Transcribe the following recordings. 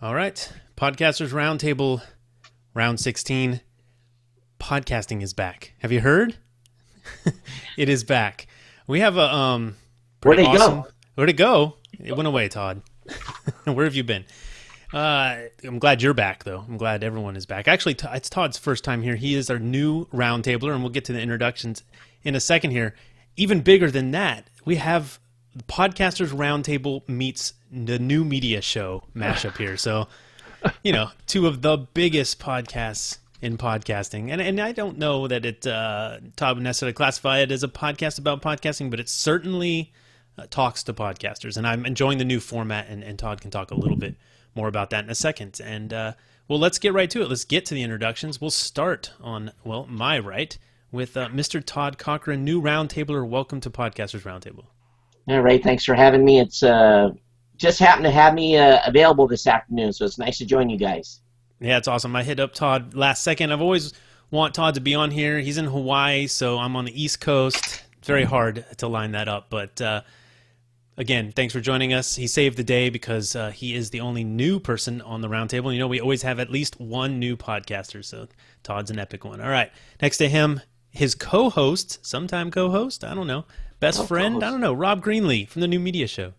All right. Podcasters Roundtable, round 16. Podcasting is back. Have you heard? it is back. We have a um Where'd it awesome- go? Where'd it go? It went away, Todd. Where have you been? Uh, I'm glad you're back, though. I'm glad everyone is back. Actually, it's Todd's first time here. He is our new roundtabler, and we'll get to the introductions in a second here. Even bigger than that, we have Podcasters Roundtable meets the new media show mashup here. So, you know, two of the biggest podcasts in podcasting. And and I don't know that it uh, Todd necessarily classify it as a podcast about podcasting, but it certainly uh, talks to podcasters. And I'm enjoying the new format, and, and Todd can talk a little bit more about that in a second. And uh, well, let's get right to it. Let's get to the introductions. We'll start on well my right with uh, Mr. Todd Cochrane, new roundtabler. Welcome to Podcasters Roundtable. All right, thanks for having me. It's uh, just happened to have me uh, available this afternoon, so it's nice to join you guys. Yeah, it's awesome. I hit up Todd last second. I've always want Todd to be on here. He's in Hawaii, so I'm on the East Coast. It's very hard to line that up, but uh, again, thanks for joining us. He saved the day because uh, he is the only new person on the roundtable. You know, we always have at least one new podcaster, so Todd's an epic one. All right, next to him, his co-host, sometime co-host, I don't know, best Oh, friend, I don't know, Rob Greenlee from the New Media Show.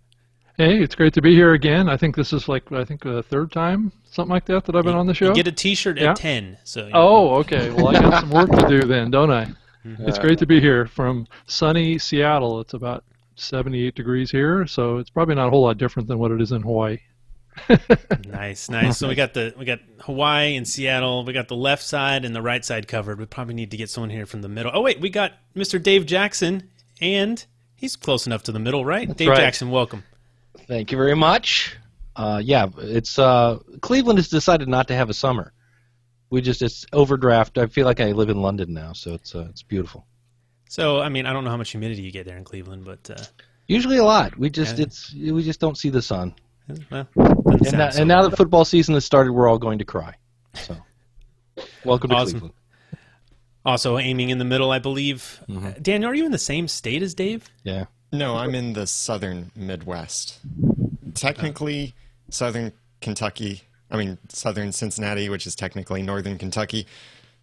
Hey, it's great to be here again. I think this is like I think the third time, something like that, that I've been on the show. You get a T-shirt Yeah. at ten. So oh, okay. Well, I got some work to do then, don't I? Mm-hmm. It's great to be here from sunny Seattle. It's about 78 degrees here, so it's probably not a whole lot different than what it is in Hawaii. Nice, nice. So we got the we got Hawaii and Seattle. We got the left side and the right side covered. We probably need to get someone here from the middle. Oh wait, we got Mr. Dave Jackson, and he's close enough to the middle, right? Dave right. Jackson, welcome. Thank you very much. Uh, yeah, it's uh, Cleveland has decided not to have a summer. We just it's overdraft. I feel like I live in London now, so it's uh, it's beautiful. So I mean, I don't know how much humidity you get there in Cleveland, but uh, Usually a lot. We just Yeah. it's we just don't see the sun. well, And, now, so and now that football season has started, we're all going to cry. So, welcome to Awesome. Cleveland. also aiming in the middle, I believe. Mm-hmm. Daniel, are you in the same state as Dave? Yeah. No, I'm in the southern Midwest. Technically, southern Kentucky. I mean, southern Cincinnati, which is technically northern Kentucky.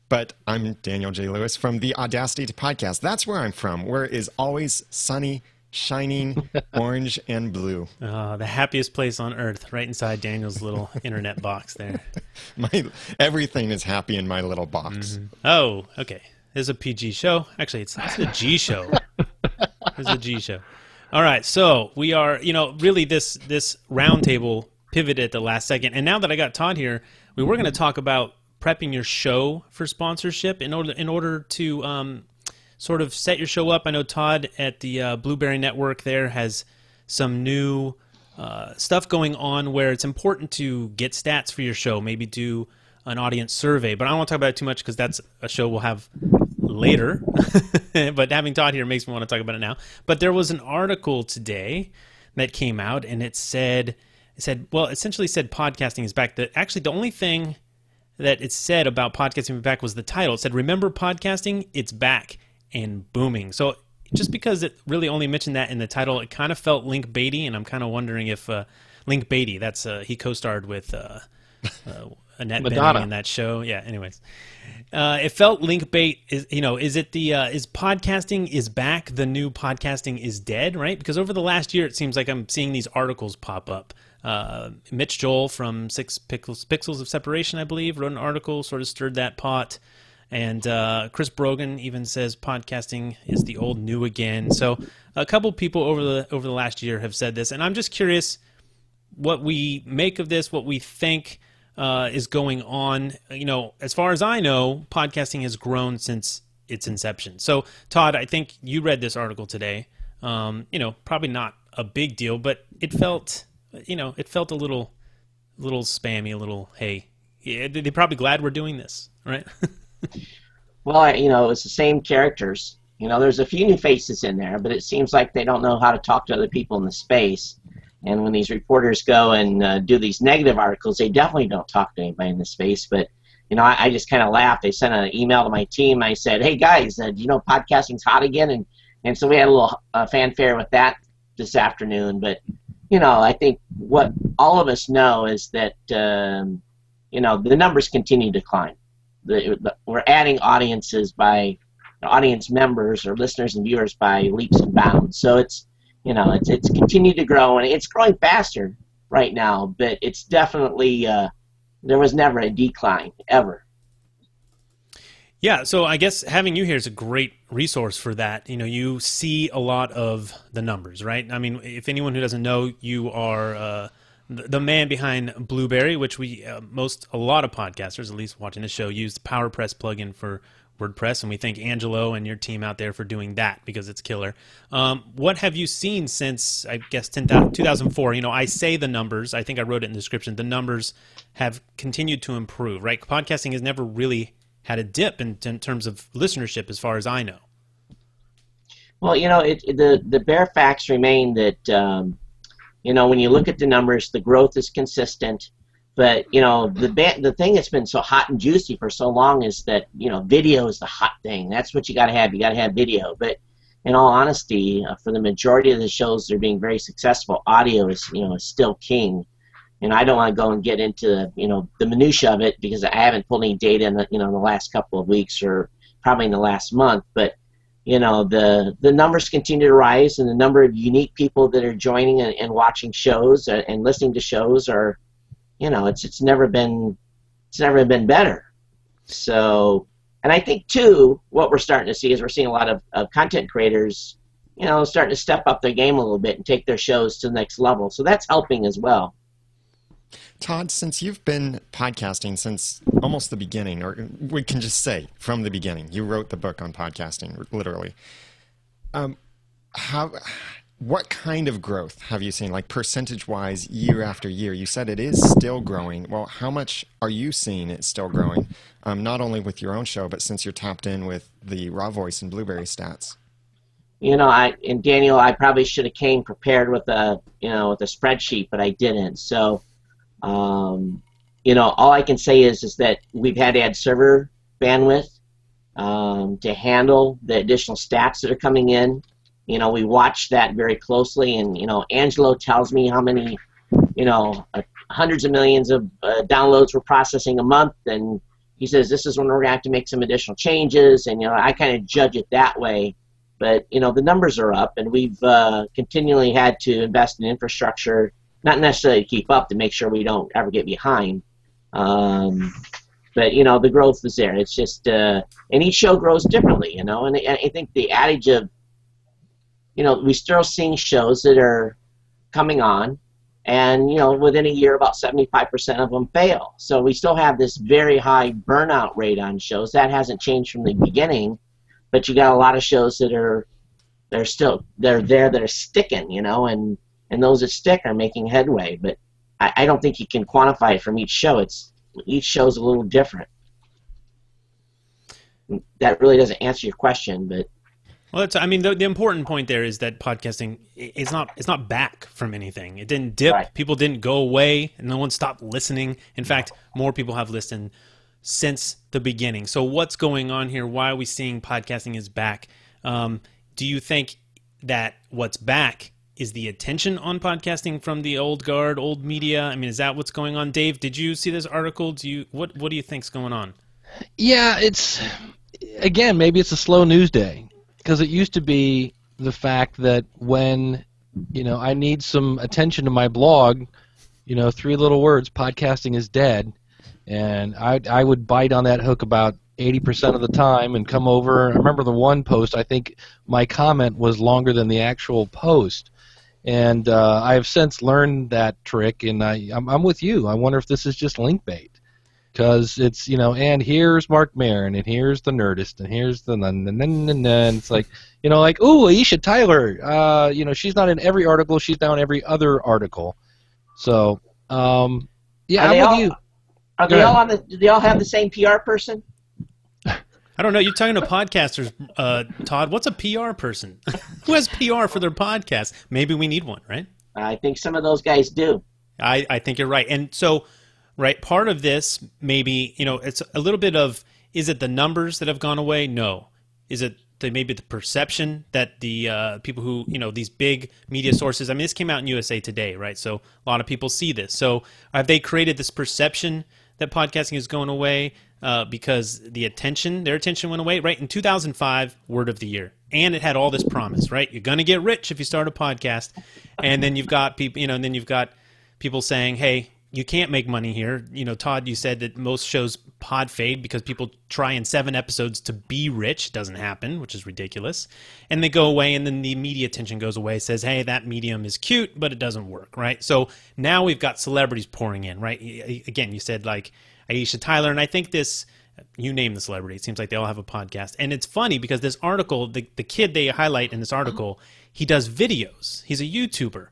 But I'm Daniel J. Lewis from the Audacity to Podcast. That's where I'm from, where it is always sunny, shining, orange, and blue. Uh, the happiest place on earth, right inside Daniel's little internet box there. My everything is happy in my little box. Oh, okay. Is a PG show. Actually, it's, it's a G show. It's a G show. All right, so we are, you know, really this this roundtable pivoted at the last second, and now that I got Todd here, we were going to talk about prepping your show for sponsorship in order in order to um, sort of set your show up. I know Todd at the uh, Blubrry Network there has some new uh, stuff going on where it's important to get stats for your show. Maybe do an audience survey, but I don't want to talk about it too much because that's a show we'll have later. but having Todd here makes me want to talk about it now. But there was an article today that came out, and it said it said well, essentially said podcasting is back. The actually the only thing that it said about podcasting back was the title. It said, "Remember podcasting? It's back and booming." So just because it really only mentioned that in the title, it kind of felt Link Beatty, and I'm kind of wondering if uh, Link Beatty, that's uh, he co-starred with uh, uh, Annette Madonna. In that show. Yeah. Anyways, uh, it felt Link Bait is you know is it the uh, is podcasting is back the new podcasting is dead right because over the last year it seems like I'm seeing these articles pop up. Uh, Mitch Joel from Six Pixels Pixels of Separation I believe wrote an article sort of stirred that pot. And uh, Chris Brogan even says podcasting is the old new again. So a couple people over the over the last year have said this, and I'm just curious what we make of this, what we think uh, is going on. You know, as far as I know, podcasting has grown since its inception. So, Todd, I think you read this article today. Um, you know, probably not a big deal, but it felt, you know, it felt a little, little spammy, a little, hey, yeah, they're probably glad we're doing this, right? Well, I, you know, it's the same characters. You know, there's a few new faces in there, but it seems like they don't know how to talk to other people in the space. And when these reporters go and uh, do these negative articles, they definitely don't talk to anybody in the space. But you know, I, I just kind of laughed. I sent an email to my team. I said, "Hey guys, uh, do you know podcasting's hot again?" And and so we had a little uh, fanfare with that this afternoon. But you know, I think what all of us know is that um, you know the numbers continue to climb. The, the, we're adding audiences by audience members or listeners and viewers by leaps and bounds. So it's you know it's it's continued to grow and it's growing faster right now, but it's definitely uh, there was never a decline ever. Yeah, so I guess having you here is a great resource for that. You know, you see a lot of the numbers, right? I mean, if anyone who doesn't know, you are uh, the man behind Blubrry, which we uh, most a lot of podcasters, at least watching the show, use the PowerPress plugin for WordPress, and we thank Angelo and your team out there for doing that because it's killer. Um, what have you seen since I guess 10, 2004? You know, I say the numbers. I think I wrote it in the description. The numbers have continued to improve, right? Podcasting has never really had a dip in, in terms of listenership, as far as I know. Well, you know, it, the the bare facts remain that um, you know when you look at the numbers, the growth is consistent. But you know, the ba- the thing that's been so hot and juicy for so long is that you know video is the hot thing. That's what you got to have. You got to have video. But in all honesty, uh, for the majority of the shows that are being very successful, audio is you know is still king and I don't want to go and get into you know the minutia of it because I haven't pulled any data in the you know the last couple of weeks or probably in the last month. But you know the the numbers continue to rise, and the number of unique people that are joining and, and watching shows and, and listening to shows are, you know, it's it's never been it's never been better. So, and I think too, what we're starting to see is we're seeing a lot of, of content creators, you know, starting to step up their game a little bit and take their shows to the next level. So that's helping as well. Todd, since you've been podcasting since almost the beginning, or we can just say from the beginning, you wrote the book on podcasting, literally. Um, how, what kind of growth have you seen, like percentage-wise, year after year? You said it is still growing. Well, how much are you seeing it still growing? Um, not only with your own show, but since you're tapped in with the Raw Voice and Blubrry stats. You know, I and Daniel, I probably should have came prepared with a you know with a spreadsheet, but I didn't. So um, you know, all I can say is is that we've had to add server bandwidth um, to handle the additional stats that are coming in. You know, we watch that very closely, and you know, Angelo tells me how many, you know, uh, hundreds of millions of uh, downloads we're processing a month, and he says this is when we're gonna have to make some additional changes, and you know, I kind of judge it that way. But you know, the numbers are up, and we've uh, continually had to invest in infrastructure not necessarily to keep up to make sure we don't ever get behind. Um, but you know the growth is there. It's just uh, and each show grows differently, you know. And I think the adage of you know we're still seeing shows that are coming on, and you know within a year about 75% of them fail. So we still have this very high burnout rate on shows. That hasn't changed from the beginning, but you got a lot of shows that are they're still they're there that are sticking, you know, and and those that stick are making headway. But I, I don't think you can quantify it from each show. It's each show is a little different. That really doesn't answer your question, but well, that's, I mean, the, the important point there is that podcasting is not it's not back from anything. It didn't dip. Right. People didn't go away, and no one stopped listening. In fact, more people have listened since the beginning. So, what's going on here? Why are we seeing podcasting is back? Um, do you think that what's back is the attention on podcasting from the old guard, old media? I mean, is that what's going on? Dave, did you see this article? Do you what what do you think's going on? Yeah, it's again maybe it's a slow news day because it used to be the fact that when you know I need some attention to my blog, you know, three little words, podcasting is dead, and I I would bite on that hook about 80% of the time and come over. I remember the one post, I think my comment was longer than the actual post and uh, I have since learned that trick, and I I'm, I'm with you. I wonder if this is just link bait, because it's you know, and here's Marc Maron, and here's the Nerdist, and here's the and it's like you know, like ooh, Aisha Tyler, uh, you know, she's not in every article, she's down every other article, so um, yeah, I'm with all, you. Are they all on the? Do they all have the same PR person? I don't know. You're talking to podcasters, uh, Todd. What's a PR person? Who has PR for their podcast? Maybe we need one, right? I think some of those guys do. I, I think you're right. And so, right, part of this maybe, you know, it's a little bit of is it the numbers that have gone away? No. Is it to maybe the perception that the uh, people who you know these big media sources. I mean, this came out in USA Today, right? So a lot of people see this. So have they created this perception that podcasting is going away uh, because the attention, their attention went away, right? In 2005, Word of the Year, and it had all this promise, right? You're gonna get rich if you start a podcast, and then you've got people, you know, and then you've got people saying, hey you can't make money here. You know, Todd, you said that most shows pod fade because people try in seven episodes to be rich. Doesn't happen, which is ridiculous. And they go away, and then the media attention goes away. Says, hey, that medium is cute, but it doesn't work, right? So now we've got celebrities pouring in, right? Again, you said like Aisha Tyler, and I think this. You name the celebrity. It seems like they all have a podcast, and it's funny because this article, the the kid they highlight in this article, he does videos. He's a YouTuber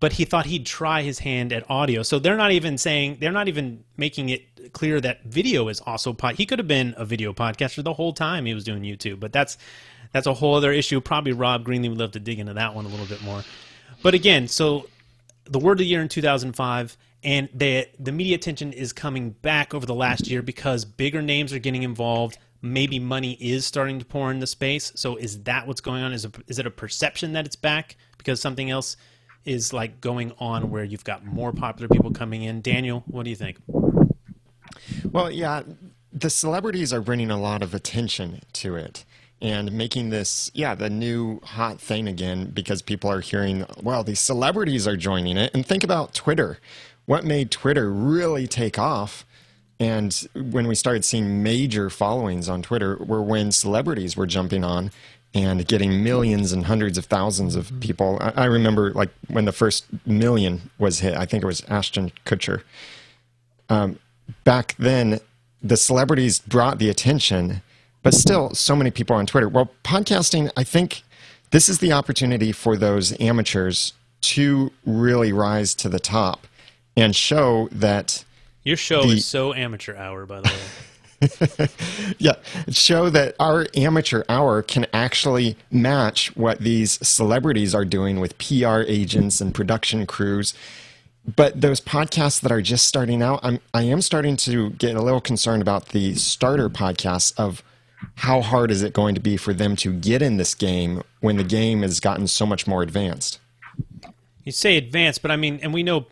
but he thought he'd try his hand at audio. So they're not even saying they're not even making it clear that video is also pod. He could have been a video podcaster the whole time he was doing YouTube, but that's that's a whole other issue. Probably Rob Greenlee would love to dig into that one a little bit more. But again, so the word of the year in 2005 and the the media attention is coming back over the last year because bigger names are getting involved maybe money is starting to pour into space so is that what's going on is, a, is it a perception that it's back because something else is like going on where you've got more popular people coming in. Daniel, what do you think? Well, yeah, the celebrities are bringing a lot of attention to it and making this, yeah, the new hot thing again because people are hearing, well, these celebrities are joining it. And think about Twitter. What made Twitter really take off? And when we started seeing major followings on Twitter were when celebrities were jumping on and getting millions and hundreds of thousands of mm-hmm. people. I, I, remember like when the first million was hit. I think it was Ashton Kutcher. Um, back then, the celebrities brought the attention, but still, so many people on Twitter. Well, podcasting, I think this is the opportunity for those amateurs to really rise to the top and show that. Your show the, is so amateur hour, by the way. yeah, show that our amateur hour can actually match what these celebrities are doing with PR agents and production crews. But those podcasts that are just starting out, I'm, I am starting to get a little concerned about the starter podcasts of how hard is it going to be for them to get in this game when the game has gotten so much more advanced. You say advanced, but I mean, and we know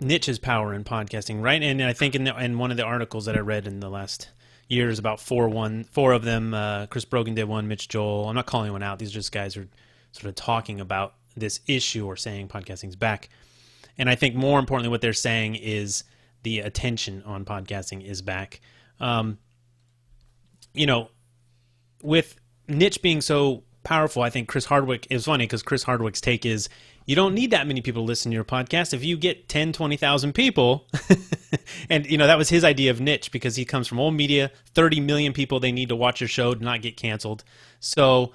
niche's power in podcasting, right? And I think in the, in one of the articles that I read in the last years, about four one four of them. Uh, Chris Brogan did one. Mitch Joel. I'm not calling anyone out. These are just guys who are sort of talking about this issue or saying podcasting's back. And I think more importantly, what they're saying is the attention on podcasting is back. Um, you know, with niche being so powerful, I think Chris Hardwick is funny because Chris Hardwick's take is you don't need that many people to listen to your podcast. If you get 10, 20,000 people, and you know, that was his idea of niche because he comes from old media, 30 million people they need to watch your show to not get canceled. So,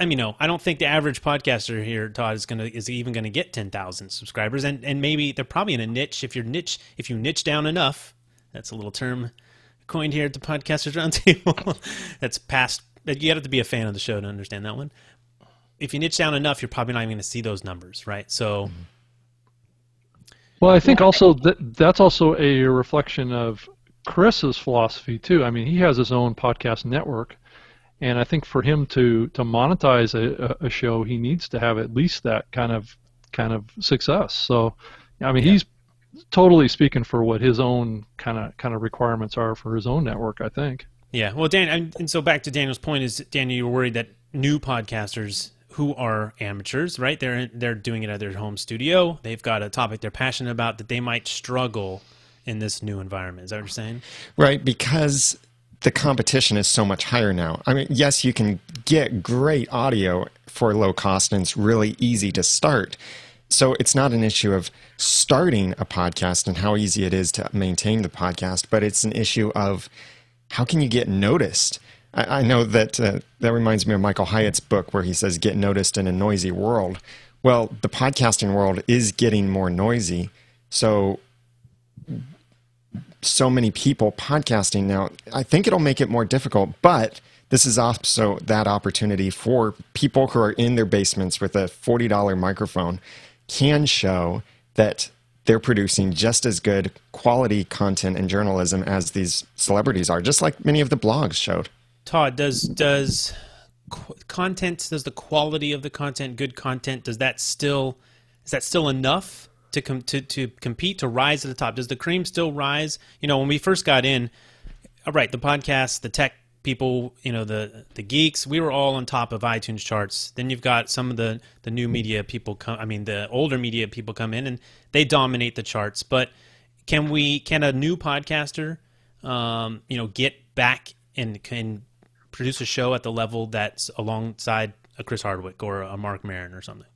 I mean, no, I don't think the average podcaster here, Todd, is gonna is even gonna get 10,000 subscribers, and and maybe they're probably in a niche. If you're niche, if you niche down enough, that's a little term coined here at the Podcasters Roundtable. that's past. You have to be a fan of the show to understand that one if you niche down enough, you're probably not even going to see those numbers, right? So. Well, I think also that that's also a reflection of Chris's philosophy too. I mean, he has his own podcast network, and I think for him to to monetize a, a show, he needs to have at least that kind of kind of success. So, I mean, yeah. he's totally speaking for what his own kind of kind of requirements are for his own network. I think. Yeah. Well, Dan, and so back to Daniel's point is, Daniel, you were worried that new podcasters who are amateurs, right? They're they're doing it at their home studio. They've got a topic they're passionate about that they might struggle in this new environment. Is that what you're saying? Right, because the competition is so much higher now. I mean, yes, you can get great audio for low cost and it's really easy to start. So it's not an issue of starting a podcast and how easy it is to maintain the podcast, but it's an issue of how can you get noticed? I, I know that uh, that reminds me of Michael Hyatt's book where he says, "Get noticed in a noisy world." Well, the podcasting world is getting more noisy, so so many people podcasting now. I think it'll make it more difficult, but this is also that opportunity for people who are in their basements with a $40 microphone can show that they're producing just as good quality content and journalism as these celebrities are, just like many of the blogs showed. Todd, does does content? Does the quality of the content, good content, does that still is that still enough to com- to to compete to rise to the top? Does the cream still rise? You know, when we first got in, right, the podcast, the tech people, you know, the the geeks, we were all on top of iTunes charts. Then you've got some of the the new media people come. I mean, the older media people come in and they dominate the charts. But can we? Can a new podcaster, um, you know, get back and can produce a show at the level that's alongside a Chris Hardwick or a Marc Maron or something?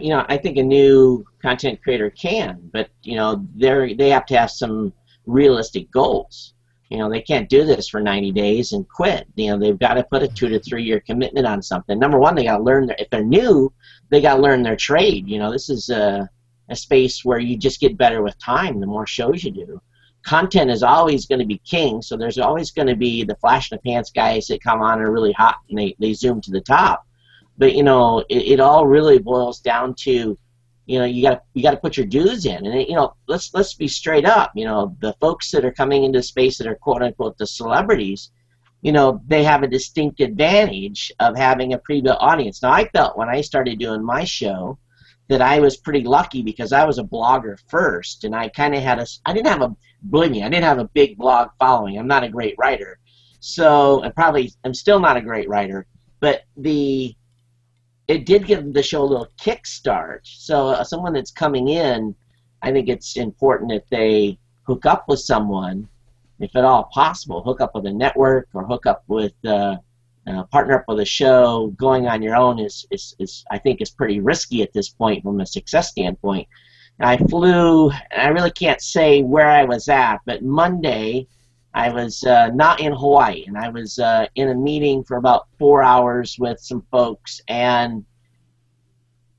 you know, I think a new content creator can, but you know, they they have to have some realistic goals. You know, they can't do this for 90 days and quit. You know, they've got to put a two to three year commitment on something. Number one, they got to learn their, if they're new, they got to learn their trade. You know, this is a, a space where you just get better with time the more shows you do. Content is always going to be king, so there's always going to be the flash in the pants guys that come on and are really hot and they, they zoom to the top but you know it, it all really boils down to you know you got you got to put your dues in. And you know let's let's be straight up. You know the folks that are coming into space that are quote unquote the celebrities you know they have a distinct advantage of having a pre-built audience. Now i felt when i started doing my show that i was pretty lucky because i was a blogger first and i kind of had a i didn't have a believe i didn't have a big blog following. I'm not a great writer. So and probably i'm still not a great writer but the it did give the show a little kickstart. So uh, someone that's coming in, I think it's important that they hook up with someone, if at all possible, hook up with a network or hook up with uh, uh, partner up with a show. Going on your own is, is, is I think is pretty risky at this point from a success standpoint. I flew, I really can't say where I was at, but Monday I was uh, not in Hawaii, and I was uh, in a meeting for about four hours with some folks and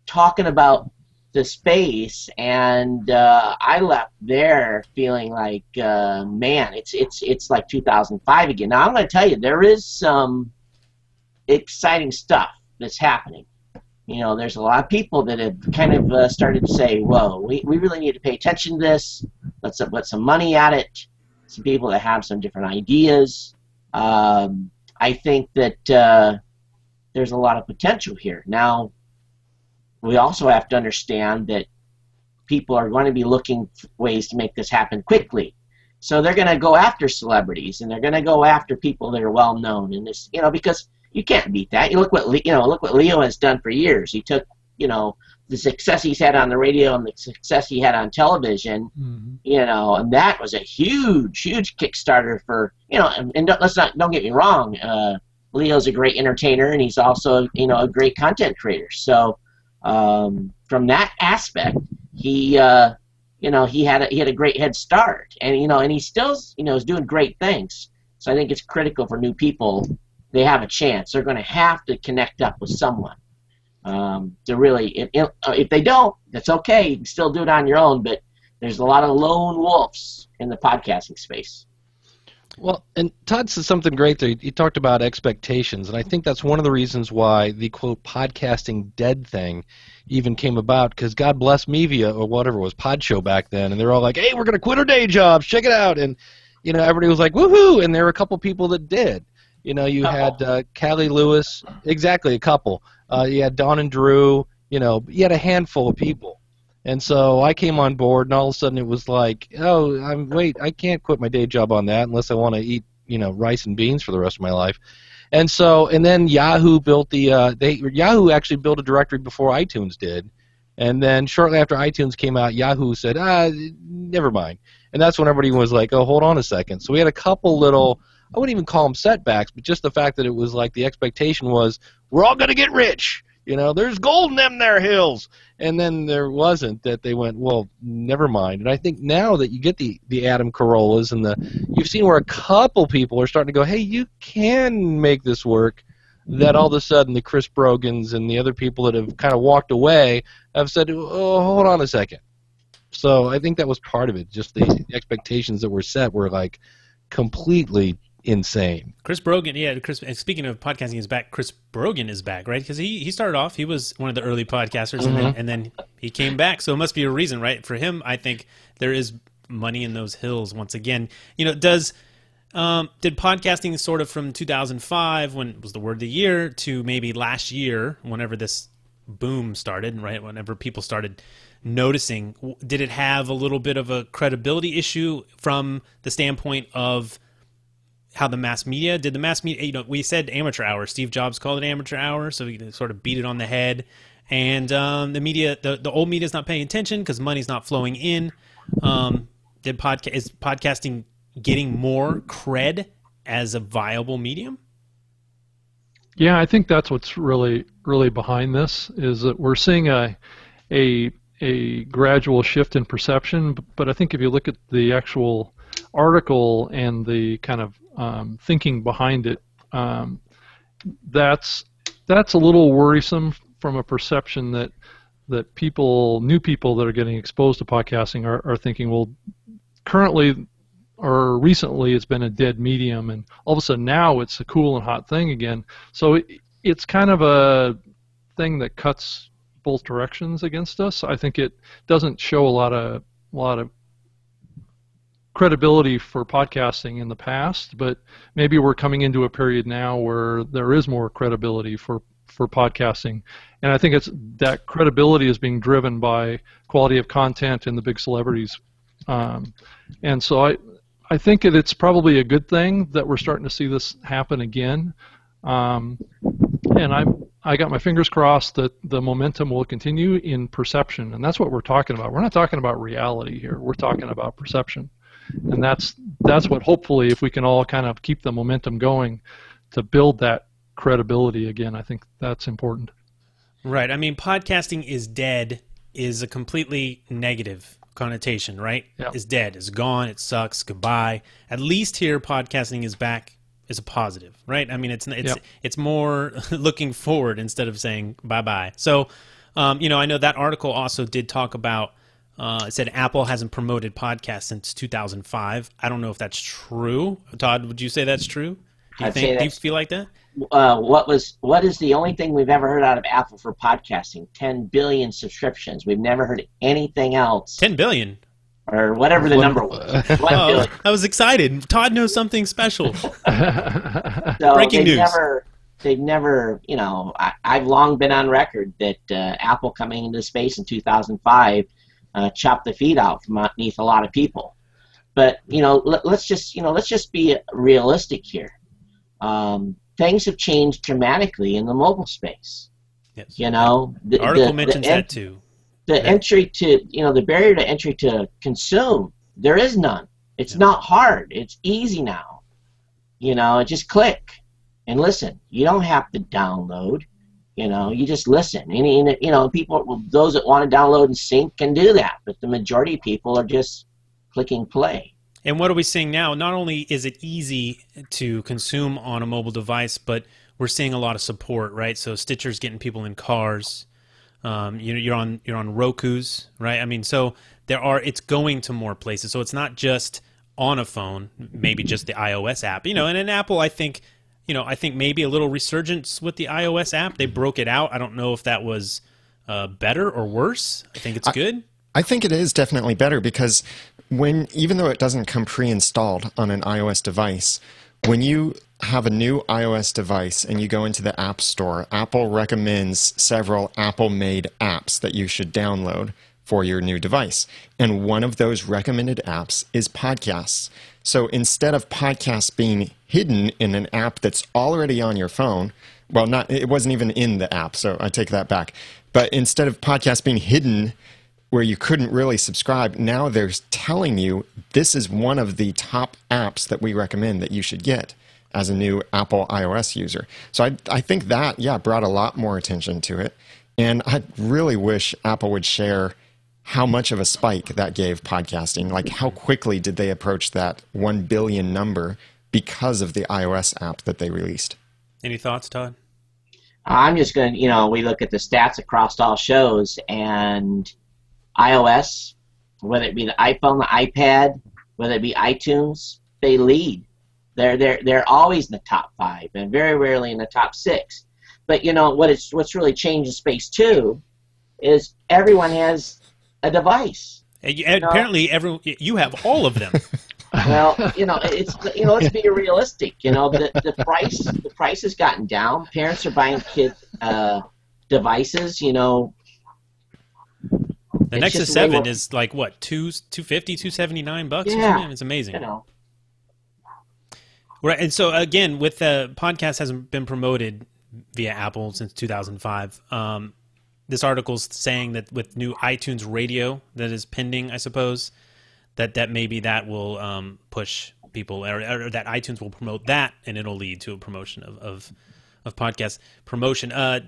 talking about the space. And uh, I left there feeling like, uh, man, it's it's it's like 2005 again. Now I'm going to tell you, there is some exciting stuff that's happening. You know, there's a lot of people that have kind of uh, started to say, "Whoa, we, we really need to pay attention to this. Let's put some money at it." People that have some different ideas. Um, I think that uh, there's a lot of potential here. Now, we also have to understand that people are going to be looking for ways to make this happen quickly. So they're going to go after celebrities and they're going to go after people that are well known and this, you know, because you can't beat that. You look what you know, look what Leo has done for years. He took, you know, the success he's had on the radio and the success he had on television, mm-hmm. you know, and that was a huge, huge Kickstarter for, you know, and, and don't, let's not, don't get me wrong, uh, Leo's a great entertainer and he's also, you know, a great content creator. So, um, from that aspect, he, uh, you know, he had a, he had a great head start, and you know, and he still, you know, is doing great things. So I think it's critical for new people. They have a chance. They're going to have to connect up with someone um, to really, if, if they don't, that's okay. You can still do it on your own, but there's a lot of lone wolves in the podcasting space. Well, and Todd said something great there. He talked about expectations, and I think that's one of the reasons why the quote podcasting dead thing even came about. Because God bless Mevio or whatever it was Pod Show back then, and they're all like, "Hey, we're gonna quit our day jobs. Check it out!" And you know, everybody was like, "Woohoo!" And there were a couple people that did. You know, you had uh, Cali Lewis, exactly a couple. Uh, you had Don and Drew. You know, you had a handful of people. And so I came on board, and all of a sudden it was like, oh, I'm wait, I can't quit my day job on that unless I want to eat, you know, rice and beans for the rest of my life. And so, and then Yahoo built the, uh, they Yahoo actually built a directory before iTunes did, and then shortly after iTunes came out, Yahoo said, ah, never mind. And that's when everybody was like, oh, hold on a second. So we had a couple little I wouldn't even call them setbacks, but just the fact that it was like the expectation was we're all going to get rich. You know, there's gold in them there hills, and then there wasn't. That they went, well, never mind. And I think now that you get the the Adam Carollas and the, you've seen where a couple people are starting to go, hey, you can make this work. That all of a sudden the Chris Brogans and the other people that have kind of walked away have said, oh, hold on a second. So I think that was part of it. Just the expectations that were set were like completely insane. Chris Brogan, yeah. Chris. Speaking of podcasting, is back. Chris Brogan is back, right? Because he he started off, he was one of the early podcasters, mm-hmm. and, then, mm-hmm. and then he came back. So it must be a reason, right? For him, I think there is money in those hills once again. You know, does um, did podcasting sort of from 2005 when it was the word of the year to maybe last year whenever this boom started right whenever people started noticing did it have a little bit of a credibility issue from the standpoint of how the mass media did the mass media you know we said amateur hour. Steve jobs called it amateur hour so he sort of beat it on the head. And um, the media the, the old media is not paying attention because money's not flowing in. Um, did podcast is podcasting getting more cred as a viable medium? Yeah i think that's what's really really behind this is that we're seeing a a a gradual shift in perception. But i think if you look at the actual article and the kind of um, thinking behind it, um, that's that's a little worrisome from a perception that that people, new people that are getting exposed to podcasting, are, are thinking, well, currently or recently it's been a dead medium, and all of a sudden now it's a cool and hot thing again. So it, it's kind of a thing that cuts both directions against us. I think it doesn't show a lot of a lot of credibility for podcasting in the past, but maybe we're coming into a period now where there is more credibility for for podcasting, and I think it's that credibility is being driven by quality of content and the big celebrities, um, and so I I think that it's probably a good thing that we're starting to see this happen again, um, and I'm I got my fingers crossed that the momentum will continue in perception, and that's what we're talking about. We're not talking about reality here. We're talking about perception and that's that's what hopefully if we can all kind of keep the momentum going to build that credibility again i think that's important. Right. I mean podcasting is dead is a completely negative connotation right? Yep. is dead. Is gone. It sucks. Goodbye. At least here podcasting is back is a positive right? I mean it's it's yep. it's more looking forward instead of saying bye bye so um, you know i know that article also did talk about uh, it said Apple hasn't promoted podcasts since 2005. I don't know if that's true. Todd, would you say that's true? Do you I'd think? Do you feel like that? Uh, what was what is the only thing we've ever heard out of Apple for podcasting? 10 billion subscriptions. We've never heard anything else. 10 billion. Or whatever the number was. oh, I was excited. Todd knows something special. so Breaking they've news. Never, they've never, you know, I, have long been on record that uh, Apple coming into space in 2005 uh, chop the feet out from underneath a lot of people. But you know, let, us just you know let's just be realistic here. Um, things have changed dramatically in the mobile space. Yes. You know, the, the article the, mentions the en- that too. The yeah. entry to you know the barrier to entry to consume there is none. It's yeah. not hard. It's easy now. You know, just click and listen. You don't have to download. You know, you just listen. And, you know, people, those that want to download and sync can do that, but the majority of people are just clicking play. And what are we seeing now? Not only is it easy to consume on a mobile device, but we're seeing a lot of support, right? So Stitcher's getting people in cars. Um, you know, you're on you're on Roku's, right? I mean, so there are it's going to more places. So it's not just on a phone, maybe just the iOS app. You know, and in Apple, I think you know, I think maybe a little resurgence with the iOS app. They broke it out. I don't know if that was uh, better or worse. I think it's good. I think it is definitely better because when even though it doesn't come pre-installed on an iOS device, when you have a new iOS device and you go into the App Store, Apple recommends several Apple-made apps that you should download for your new device. And one of those recommended apps is podcasts. So instead of podcasts being hidden in an app that's already on your phone, well, not it wasn't even in the app, so I take that back. But instead of podcasts being hidden where you couldn't really subscribe, now they're telling you this is one of the top apps that we recommend that you should get as a new Apple iOS user. So I, I think that, yeah, brought a lot more attention to it. And I really wish Apple would share how much of a spike that gave podcasting. Like, how quickly did they approach that 1 billion number because of the iOS app that they released? Any thoughts, Todd? I'm just going to, you know, we look at the stats across all shows, and iOS, whether it be the iPhone, the iPad, whether it be iTunes, they lead. They're, they're, they're always in the top five and very rarely in the top six. But, you know, what it's, what's really changed in space, too, is everyone has a device. And you, and apparently, every you have all of them. well, you know, it's you know, let's be realistic. You know, the, the price the price has gotten down. Parents are buying kid uh, devices. You know, The Nexus Seven is like what two two fifty, two seventy nine bucks. Yeah. it's amazing. you know, Right, and so again, with the podcast hasn't been promoted via Apple since 2005. Um, this article's saying that with new iTunes Radio that is pending, I suppose that that maybe that will um, push people, or, or that iTunes will promote that, and it'll lead to a promotion of of, of podcast promotion. Uh,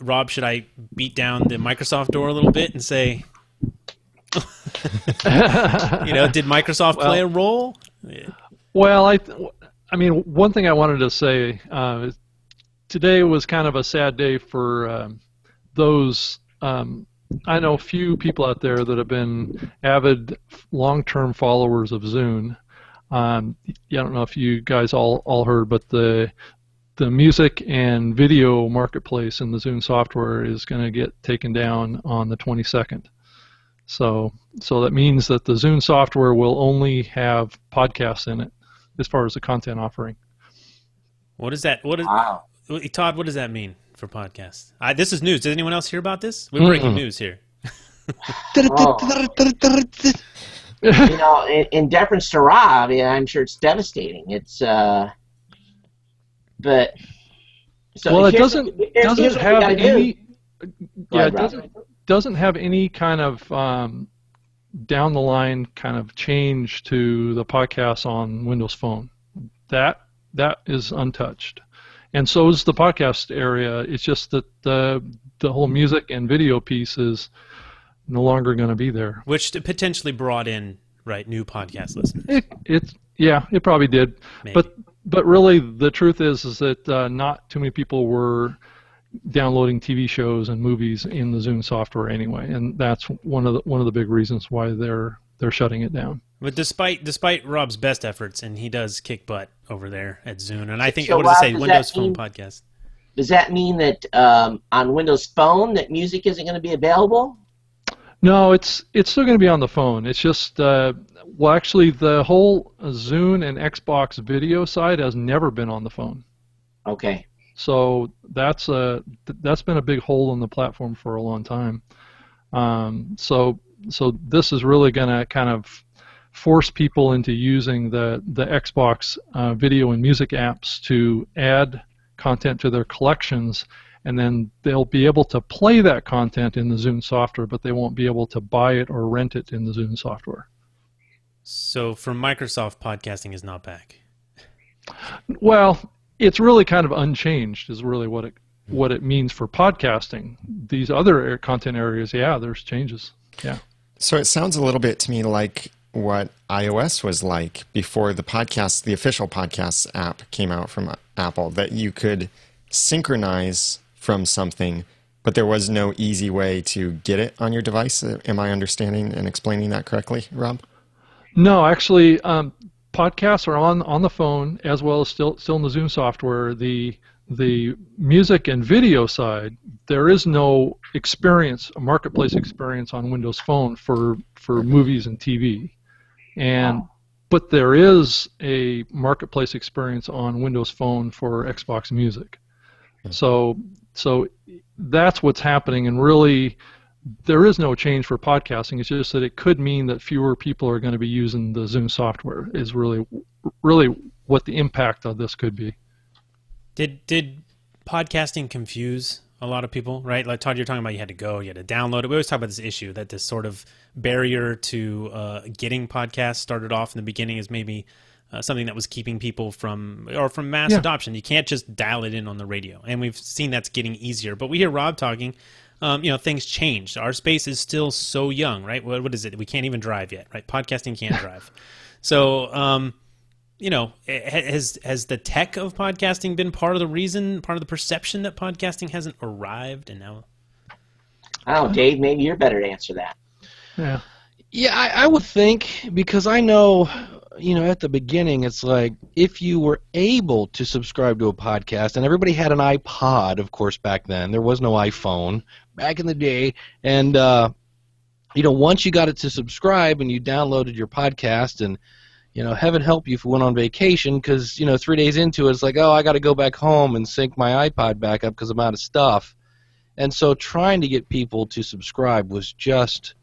Rob, should I beat down the Microsoft door a little bit and say, you know, did Microsoft play a role? Well, I, I mean, one thing I wanted to say uh, today was kind of a sad day for um, those. Um, I know a few people out there that have been avid, long-term followers of Zune. Um, I don't know if you guys all all heard, but the the music and video marketplace in the Zune software is going to get taken down on the 22nd. So, so that means that the Zune software will only have podcasts in it as far as the content offering. What is that? What is wow. Todd? What does that mean for podcasts? I, this is news. Did anyone else hear about this? We're breaking Mm-mm. news here. you know, in, in deference to Rob, yeah, I'm sure it's devastating. It's, uh, but so well, it doesn't here's- here's doesn't what have gotta do. any. Yeah, ahead, it doesn't doesn't have any kind of um, down the line kind of change to the podcast on Windows Phone. That that is untouched, and so is the podcast area. It's just that the the whole music and video piece is no longer going to be there. Which potentially brought in right new podcast listeners. It, it's yeah, it probably did. Maybe. But but really, the truth is is that uh, not too many people were downloading TV shows and movies in the Zune software anyway, and that's one of the one of the big reasons why they're they're shutting it down. But despite despite Rob's best efforts, and he does kick butt over there at Zune, and I think So, what does it say? does Windows that Phone mean- podcast. Does that mean that um, on Windows Phone that music isn't going to be available? No, it's it's still going to be on the phone. It's just uh, well, actually, the whole Zune and Xbox video side has never been on the phone. Okay. So that's a th- that's been a big hole in the platform for a long time. Um, so so this is really going to kind of force people into using the the Xbox uh, video and music apps to add content to their collections, and then they'll be able to play that content in the Zune software, but they won't be able to buy it or rent it in the Zune software. So for Microsoft, podcasting is not back. Well, it's really kind of unchanged, is really what it what it means for podcasting. These other content areas, yeah, there's changes. Yeah. So it sounds a little bit to me like what iOS was like before the podcast, the official podcast app came out from Apple, that you could synchronize from something, but there was no easy way to get it on your device. Am I understanding and explaining that correctly, Rob? No, actually, um, podcasts are on on the phone as well as still still in the Zune software. The the music and video side, there is no experience, a marketplace experience on Windows Phone for for movies and TV, and but there is a marketplace experience on Windows Phone for Xbox Music. Hmm. So so that's what's happening, and really there is no change for podcasting. It's just that it could mean that fewer people are going to be using the Zune software. Is really, really what the impact of this could be. Did did podcasting confuse a lot of people? Right, like Todd, you're talking about you had to go, you had to download it. We always talk about this issue that this sort of barrier to uh, getting podcasts started off in the beginning is maybe uh, something that was keeping people from or from mass Yeah. adoption. You can't just dial it in on the radio, and we've seen that's getting easier. But we hear Rob talking. Um, you know, things changed. Our space is still so young, right? What, what is it? We can't even drive yet, right? Podcasting can't drive. So, um, you know, has has the tech of podcasting been part of the reason, part of the perception that podcasting hasn't arrived, and now Oh, Dave. Maybe you're better to answer that. Yeah. Yeah, I, I would think because I know, you know, at the beginning, it's like if you were able to subscribe to a podcast, and everybody had an iPod, of course, back then. There was no iPhone back in the day, and uh, you know, once you got it to subscribe and you downloaded your podcast, and you know, heaven help you if you went on vacation because you know three days into it, it's like, oh, I got to go back home and sync my iPod back up because I'm out of stuff. And so trying to get people to subscribe was just,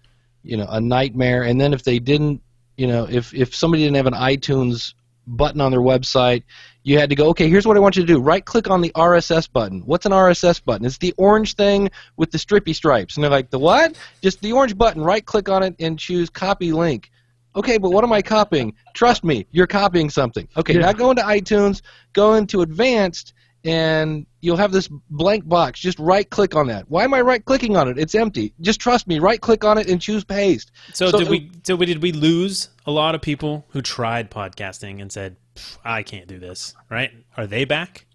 you know, a nightmare. And then if they didn't, you know, if if somebody didn't have an iTunes button on their website, you had to go, okay, here's what I want you to do. Right click on the RSS button. What's an RSS button? It's the orange thing with the strippy stripes. And they're like, the what? Just the orange button. Right click on it and choose copy link. Okay, but what am I copying? Trust me, you're copying something. Okay, Yeah. now go into iTunes, go into advanced, and you'll have this blank box. Just right click on that. Why am I right clicking on it? It's empty. Just trust me. Right click on it and choose paste. So, So did we? So we, did we lose a lot of people who tried podcasting and said, "I can't do this"? Right? Are they back?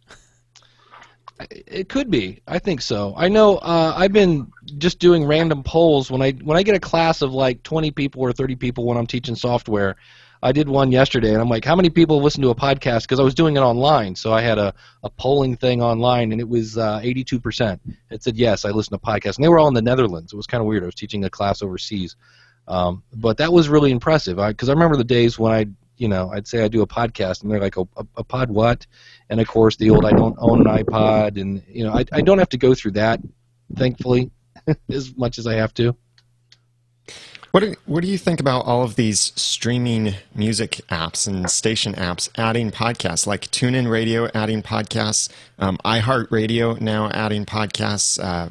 It could be. I think so. I know. Uh, I've been just doing random polls when I when I get a class of like 20 people or 30 people when I'm teaching software. I did one yesterday, and I'm like, how many people listen to a podcast? Because I was doing it online, so I had a, a polling thing online, and it was uh, 82%. It said yes, I listen to podcasts, and they were all in the Netherlands. It was kind of weird. I was teaching a class overseas, um, but that was really impressive. Because I, remember the days when I, you know, I'd say I do a podcast, and they're like, a, a pod what? and of course the old I don't own an iPod, and you know I, I don't have to go through that, thankfully, as much as I have to. What do, what do you think about all of these streaming music apps and station apps adding podcasts, like TuneIn Radio adding podcasts, um, iHeartRadio now adding podcasts? Uh,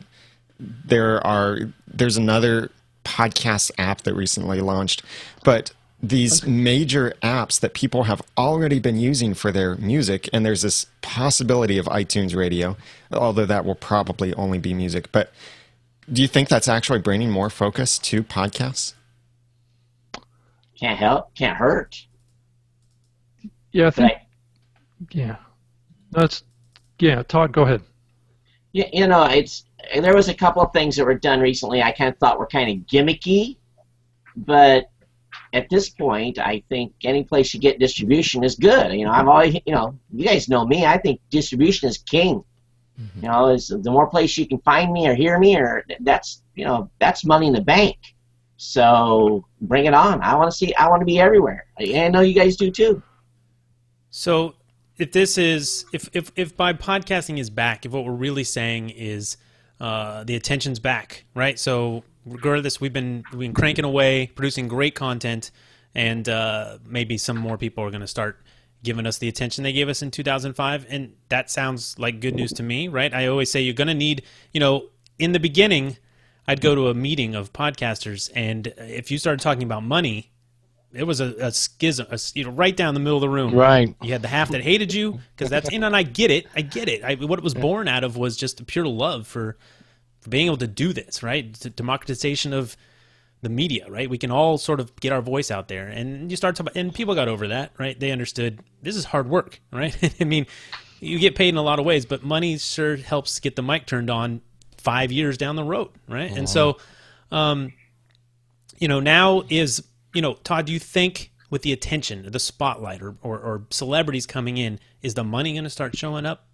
there are there's another podcast app that recently launched, but these major apps that people have already been using for their music, and there's this possibility of iTunes Radio, although that will probably only be music, but do you think that's actually bringing more focus to podcasts? Can't help, can't hurt. Yeah, I think. I, Yeah, that's. Yeah, Todd, go ahead. you, you know, it's there was a couple of things that were done recently. I kind of thought were kind of gimmicky, but at this point, I think any place you get distribution is good. You know, I've always, you know, you guys know me. I think distribution is king. You know, is the more place you can find me or hear me, or that's you know that's money in the bank. So bring it on. I want to see. I want to be everywhere. I know you guys do too. So if this is if if if by podcasting is back, if what we're really saying is uh, the attention's back, right? So regardless, we've been we've been cranking away, producing great content, and uh, maybe some more people are going to start giving us the attention they gave us in 2005, and that sounds like good news to me, right? I always say you're going to need, you know, in the beginning. I'd go to a meeting of podcasters, and if you started talking about money, it was a, a schism, a, you know, right down the middle of the room. Right. You had the half that hated you because that's in, and I get it. I get it. I, what it was born out of was just pure love for, for being able to do this, right? The democratization of the media, right? We can all sort of get our voice out there, and you start talking, and people got over that, right? They understood this is hard work, right? I mean, you get paid in a lot of ways, but money sure helps get the mic turned on five years down the road, right? And so, um, you know, now is you know, Todd, do you think with the attention, the spotlight, or, or, or celebrities coming in, is the money going to start showing up?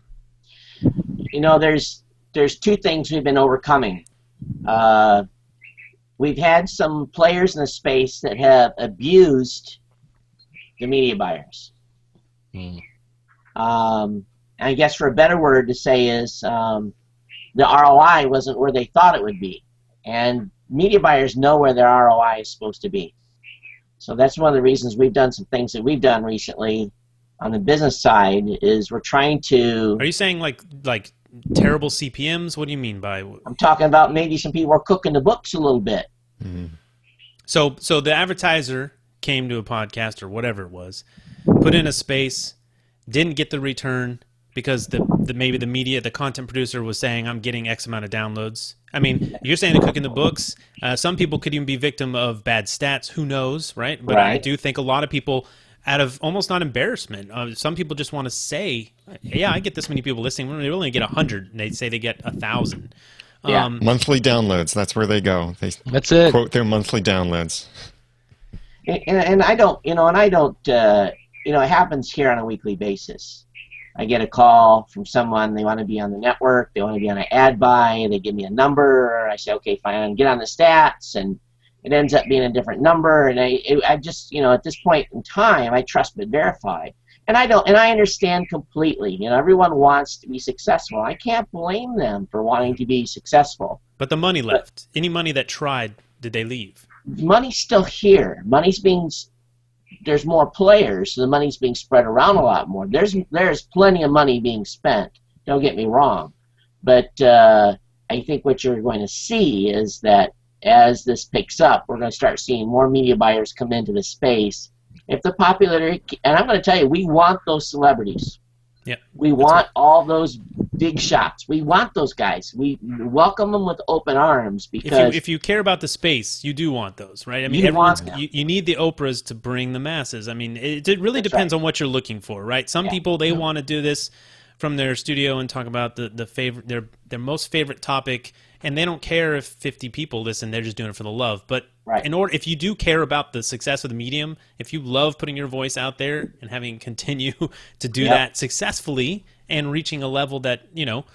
you know, there's there's two things we've been overcoming. Uh, we've had some players in the space that have abused the media buyers. Mm. Um, I guess for a better word to say is um, the ROI wasn't where they thought it would be, and media buyers know where their ROI is supposed to be. So that's one of the reasons we've done some things that we've done recently on the business side is we're trying to Are you saying like like terrible CPMS? What do you mean by I'm talking about maybe some people are cooking the books a little bit. so so the advertiser came to a podcast or whatever it was, put in a space, didn't get the return because the, the maybe the media the content producer was saying I'm getting X amount of downloads. I mean, you're saying they're cooking the books. Uh, some people could even be victim of bad stats. Who knows, right? But I do think a lot of people, out of almost not embarrassment, uh, some people just want to say, "Yeah, I get this many people listening." When they only get hundred, and they say they get a thousand. Yeah. Um, Monthly downloads. That's where they go. They That's it. quote their monthly downloads. And, and, and I don't, you know, and I don't, uh, you know, it happens here on a weekly basis. I get a call from someone, they want to be on the network, they want to be on an ad buy, they give me a number, I say, okay, fine, get on the stats, and it ends up being a different number, and I, it, I just, you know, at this point in time, I trust but verify, and I don't, and I understand completely. You know, everyone wants to be successful. I can't blame them for wanting to be successful. But the money left. Any money that tried, did they leave? Money's still here. Money's being there's more players, so the money's being spread around a lot more. There's there's plenty of money being spent. Don't get me wrong, but uh, I think what you're going to see is that as this picks up, we're going to start seeing more media buyers come into the space. If the popularity, and I'm going to tell you, we want those celebrities. Yeah. We want all those big shots. We want those guys. We welcome them with open arms because if you, if you care about the space, you do want those, right? I mean, You want you, you need the Oprahs to bring the masses. I mean, it, it really depends on what you're looking for, right? Some Yeah. people they want to do this from their studio and talk about the the favorite their their most favorite topic, and they don't care if 50 people listen. They're just doing it for the love. But Right. in order, if you do care about the success of the medium, if you love putting your voice out there and having continue to do Yep. that successfully and reaching a level that you know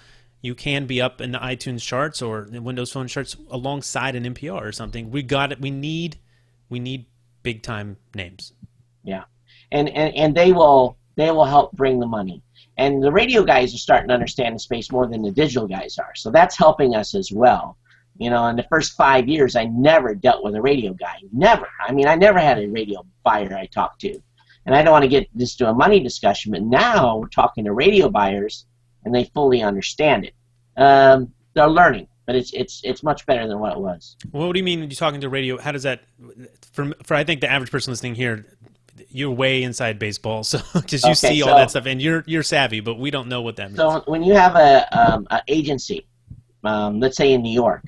you can be up in the iTunes charts or the Windows Phone charts alongside an NPR or something. We got it. We need we need big time names. Yeah, and, and and they will they will help bring the money. And the radio guys are starting to understand the space more than the digital guys are, so that's helping us as well. You know, in the first five years, I never dealt with a radio guy. Never. I mean, I never had a radio buyer I talked to. And I don't want to get this to a money discussion, but now we're talking to radio buyers, and they fully understand it. Um, they're learning, but it's it's it's much better than what it was. What do you mean? You're talking to radio. How does that? For for I think the average person listening here, you're way inside baseball, so because you Okay, see all that stuff and you're you're savvy, but we don't know what that means. So when you have a um, an agency, um, let's say in New York,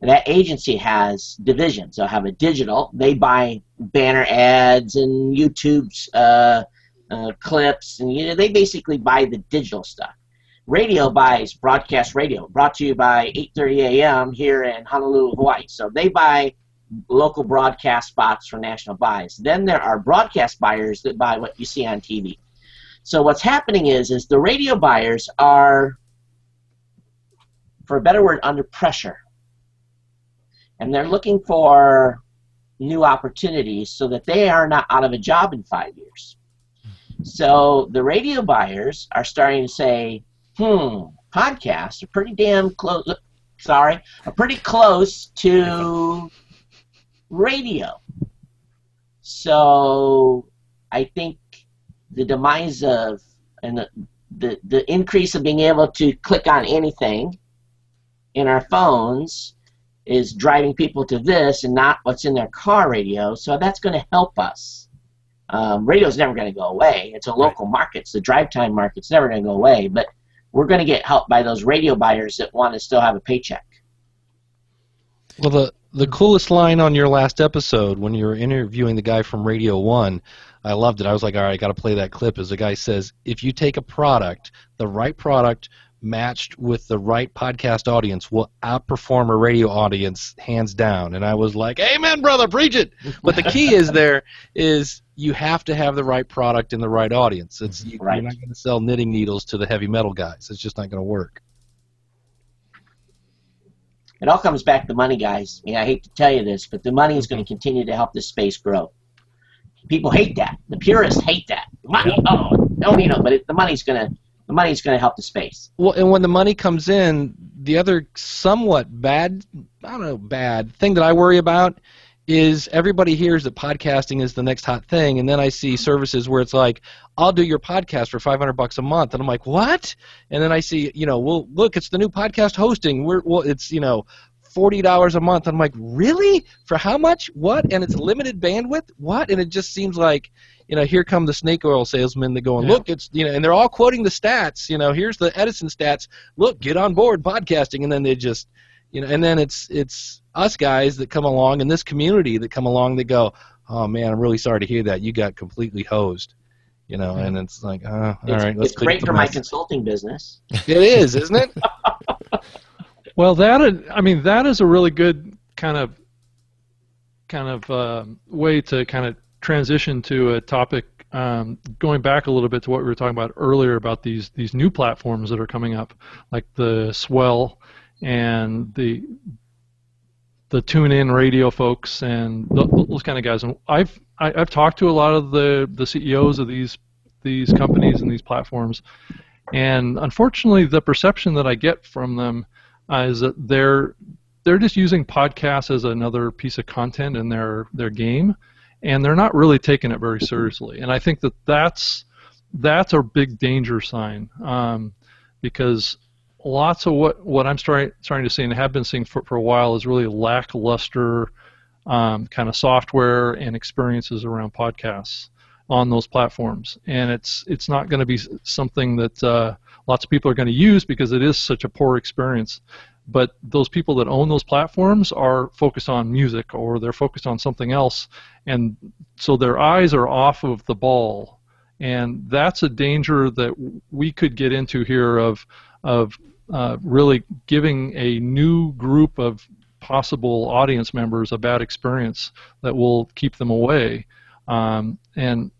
and that agency has divisions. They'll have a digital. They buy banner ads and YouTube's uh, uh, clips, and you know, they basically buy the digital stuff. Radio buys broadcast radio, brought to you by 8:30 a.m. here in Honolulu, Hawaii. So they buy local broadcast spots for national buys. Then there are broadcast buyers that buy what you see on TV. So what's happening is is the radio buyers are for a better word under pressure. And they're looking for new opportunities so that they are not out of a job in 5 years. So the radio buyers are starting to say, "Hmm, podcasts are pretty damn close sorry, are pretty close to radio." So I think the demise of and the, the the increase of being able to click on anything in our phones is driving people to this and not what's in their car radio. So that's going to help us. Um, is never going to go away. It's a local market. It's the drive time market's never going to go away. But we're going to get helped by those radio buyers that want to still have a paycheck. Well, the the coolest line on your last episode when you were interviewing the guy from Radio One, I loved it. I was like, all right, I got to play that clip. As the guy says, if you take a product, the right product matched with the right podcast audience will outperform a radio audience hands down. And I was like, amen, brother, preach it. But the key is there is you have to have the right product and the right audience. It's you, Right. you're not going to sell knitting needles to the heavy metal guys. It's just not going to work. It all comes back to money, guys. I mean, I hate to tell you this, but the money is going to continue to help this space grow. People hate that. The purists hate that. Money, oh, no, you know, but it, the money's going to the money's going to help the space. Well, and when the money comes in, the other somewhat bad, I don't know, bad thing that I worry about is everybody hears that podcasting is the next hot thing, and then I see mm-hmm. services where it's like, I'll do your podcast for 500 bucks a month, and I'm like, what? And then I see, you know, well, look, it's the new podcast hosting. We're, well, it's, you know, forty dollars a month. I'm like, really? For how much? What? And it's limited bandwidth? What? And it just seems like, you know, here come the snake oil salesmen that going, Yeah. look, it's you know, and they're all quoting the stats. You know, here's the Edison stats. Look, get on board podcasting, and then they just, you know, and then it's it's us guys that come along in this community that come along that go, oh man, I'm really sorry to hear that. You got completely hosed. You know, and it's like, uh, all It's, right, let's it's great up the for my consulting business. It is, isn't it? Well, that I mean that is a really good kind of kind of um way to kind of transition to a topic um, going back a little bit to what we were talking about earlier about these these new platforms that are coming up, like the Swell and the the TuneIn Radio folks and those kind of guys. And I've I, have talked to a lot of the the CEOs of these these companies and these platforms, and unfortunately, the perception that I get from them uh, is that they're they're just using podcasts as another piece of content in their their game, and they're not really taking it very seriously. And I think that that's that's a big danger sign um, because lots of what, what I'm starting, starting to see and have been seeing for, for a while is really lackluster um, kind of software and experiences around podcasts on those platforms. And it's it's not going to be something that uh, lots of people are going to use because it is such a poor experience. But those people that own those platforms are focused on music or they're focused on something else, and so their eyes are off of the ball. And that's a danger that we could get into here of of uh, really giving a new group of possible audience members a bad experience that will keep them away. Um, and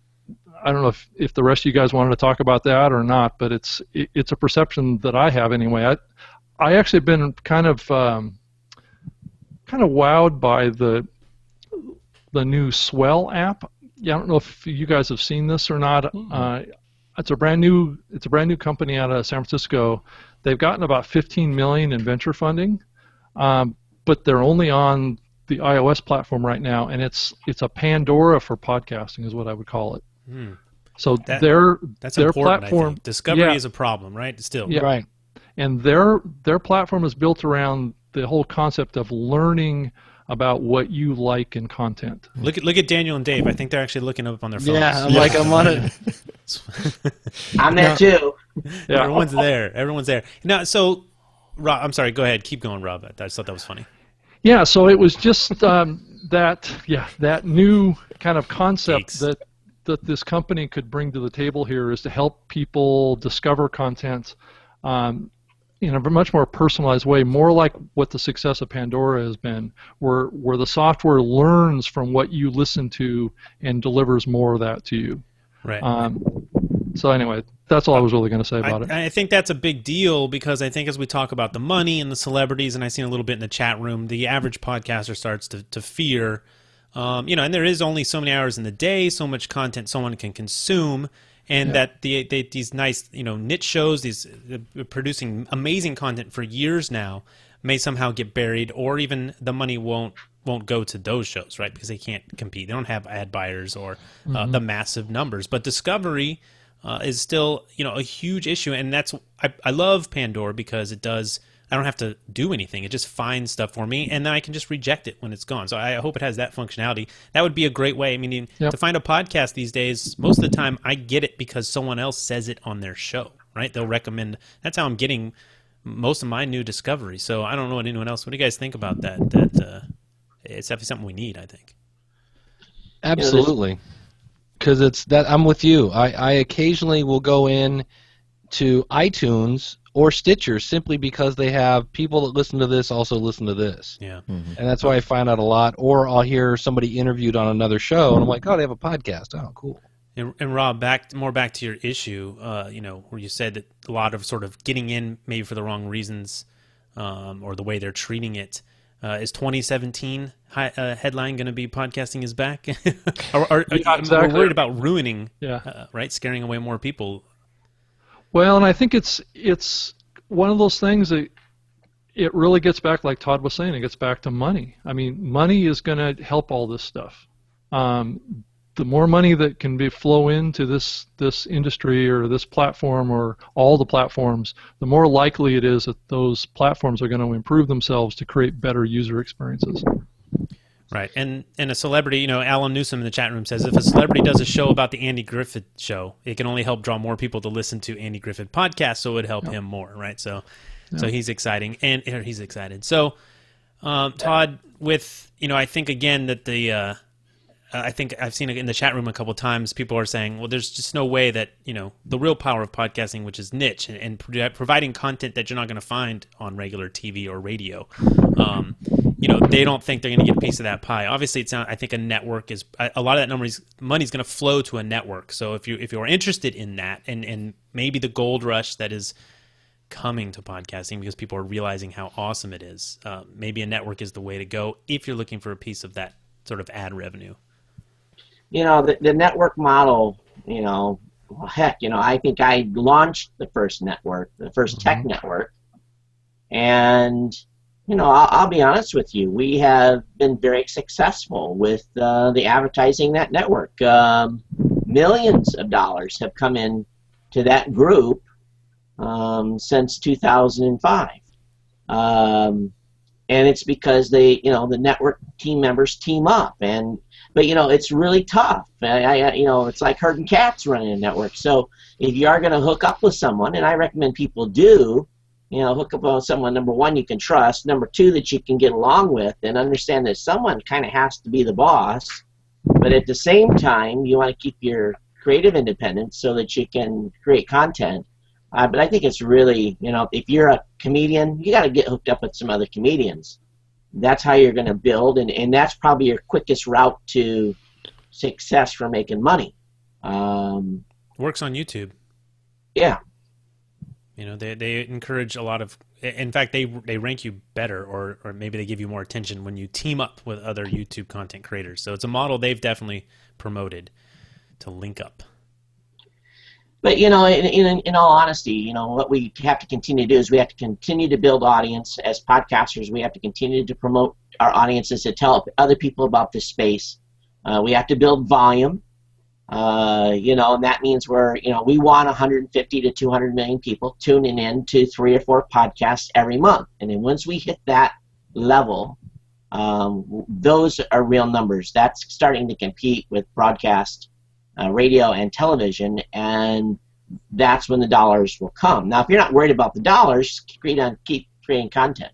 I don't know if, if the rest of you guys wanted to talk about that or not, but it's it, it's a perception that I have anyway. I I actually have been kind of um, kind of wowed by the the new Swell app. Yeah, I don't know if you guys have seen this or not. Mm-hmm. Uh, it's a brand new it's a brand new company out of San Francisco They've gotten about 15 million in venture funding, um, but they're only on the iOS platform right now, and it's it's a Pandora for podcasting, is what I would call it. Hmm. So that, their that's their platform discovery yeah, is a problem, right? Still, yeah, right. And their their platform is built around the whole concept of learning about what you like in content. Look at look at Daniel and Dave. I think they're actually looking up on their phones. Yeah, I'm yeah. like I'm on it. I'm there too. Yeah. Everyone's there. Everyone's there. Now, so Rob, I'm sorry. Go ahead. Keep going, Rob. I just thought that was funny. Yeah. So it was just um, that. Yeah, that new kind of concept Geeks. that that this company could bring to the table here is to help people discover content um, in a much more personalized way, more like what the success of Pandora has been, where where the software learns from what you listen to and delivers more of that to you. Right. Um, so anyway, that's all I was really going to say about I, it. I think that's a big deal because I think as we talk about the money and the celebrities, and I've seen a little bit in the chat room, the average podcaster starts to, to fear, um, you know, and there is only so many hours in the day, so much content someone can consume, and yeah. that the, they, these nice you know niche shows, these uh, producing amazing content for years now, may somehow get buried, or even the money won't won't go to those shows, right? Because they can't compete. They don't have ad buyers or uh, mm-hmm. the massive numbers. But Discovery uh, is still you know a huge issue, and that's I, I love Pandora because it does I don't have to do anything. It just finds stuff for me, and then I can just reject it when it's gone. So I hope it has that functionality. That would be a great way. I mean, yep. to find a podcast these days, most of the time I get it because someone else says it on their show, right? They'll recommend. That's how I'm getting most of my new discoveries. So I don't know what anyone else. What do you guys think about that? That uh, it's definitely something we need. I think. Absolutely, because it's that I'm with you. I, I occasionally will go in to iTunes or Stitcher simply because they have people that listen to this also listen to this. Yeah. Mm-hmm. And that's why I find out a lot. Or I'll hear somebody interviewed on another show, and I'm like, oh, they have a podcast. Oh, cool. And, and Rob, back more back to your issue, uh, you know, where you said that a lot of sort of getting in maybe for the wrong reasons, um, or the way they're treating it. Uh, is 2017 high, uh, headline going to be podcasting is back? or, or, yeah, exactly. We're worried about ruining, yeah. Uh, right? Scaring away more people well, and I think it's it's one of those things that it really gets back, like Todd was saying, it gets back to money. I mean, money is going to help all this stuff. Um, the more money that can be flow into this this industry or this platform or all the platforms, the more likely it is that those platforms are going to improve themselves to create better user experiences. Right, and and a celebrity, you know, Alan Newsom in the chat room says if a celebrity does a show about the Andy Griffith show, it can only help draw more people to listen to Andy Griffith podcast, so it would help him more, right? So, so he's exciting, and he's excited. So, um, Todd, with you know, I think again that the uh, I think I've seen it in the chat room a couple times. People are saying, "Well, there's just no way that you know the real power of podcasting, which is niche and, and pro- providing content that you're not going to find on regular TV or radio." Um, you know they don't think they're going to get a piece of that pie. Obviously, it's not. I think a network is a lot of that money money is going to flow to a network. So if you if you're interested in that, and and maybe the gold rush that is coming to podcasting because people are realizing how awesome it is. Uh, maybe a network is the way to go if you're looking for a piece of that sort of ad revenue. You know, the, the network model, you know, well, heck, you know, I think I launched the first network, the 1st tech network. And, you know, I'll, I'll, be honest with you, we have been very successful with uh, the advertising that network. Um, millions of dollars have come in to that group um, since 2005. Um, and it's because they, you know, the network team members team up, and but you know, it's really tough. I, I you know, it's like herding cats running a network. So if you are going to hook up with someone, and I recommend people do, you know, hook up with someone number one you can trust, number two that you can get along with, and understand that someone kind of has to be the boss, but at the same time, you want to keep your creative independence so that you can create content uh, but I think it's really, you know, if you're a comedian, you got to get hooked up with some other comedians. That's how you're going to build, and, and that's probably your quickest route to success for making money. Um, Works on YouTube. Yeah. You know, they, they encourage a lot of. In fact, they they rank you better, or or maybe they give you more attention when you team up with other YouTube content creators. So it's a model they've definitely promoted to link up but you know, in, in, in all honesty, you know, what we have to continue to do is we have to continue to build audience as podcasters. We have to continue to promote our audiences to tell other people about this space. Uh, we have to build volume. Uh, you know, and that means we're, you know, we want 150 to 200 million people tuning in to three or four podcasts every month. And then once we hit that level, um, those are real numbers. That's starting to compete with broadcast uh, radio and television, and that's when the dollars will come. Now, if you're not worried about the dollars, create on, keep creating content.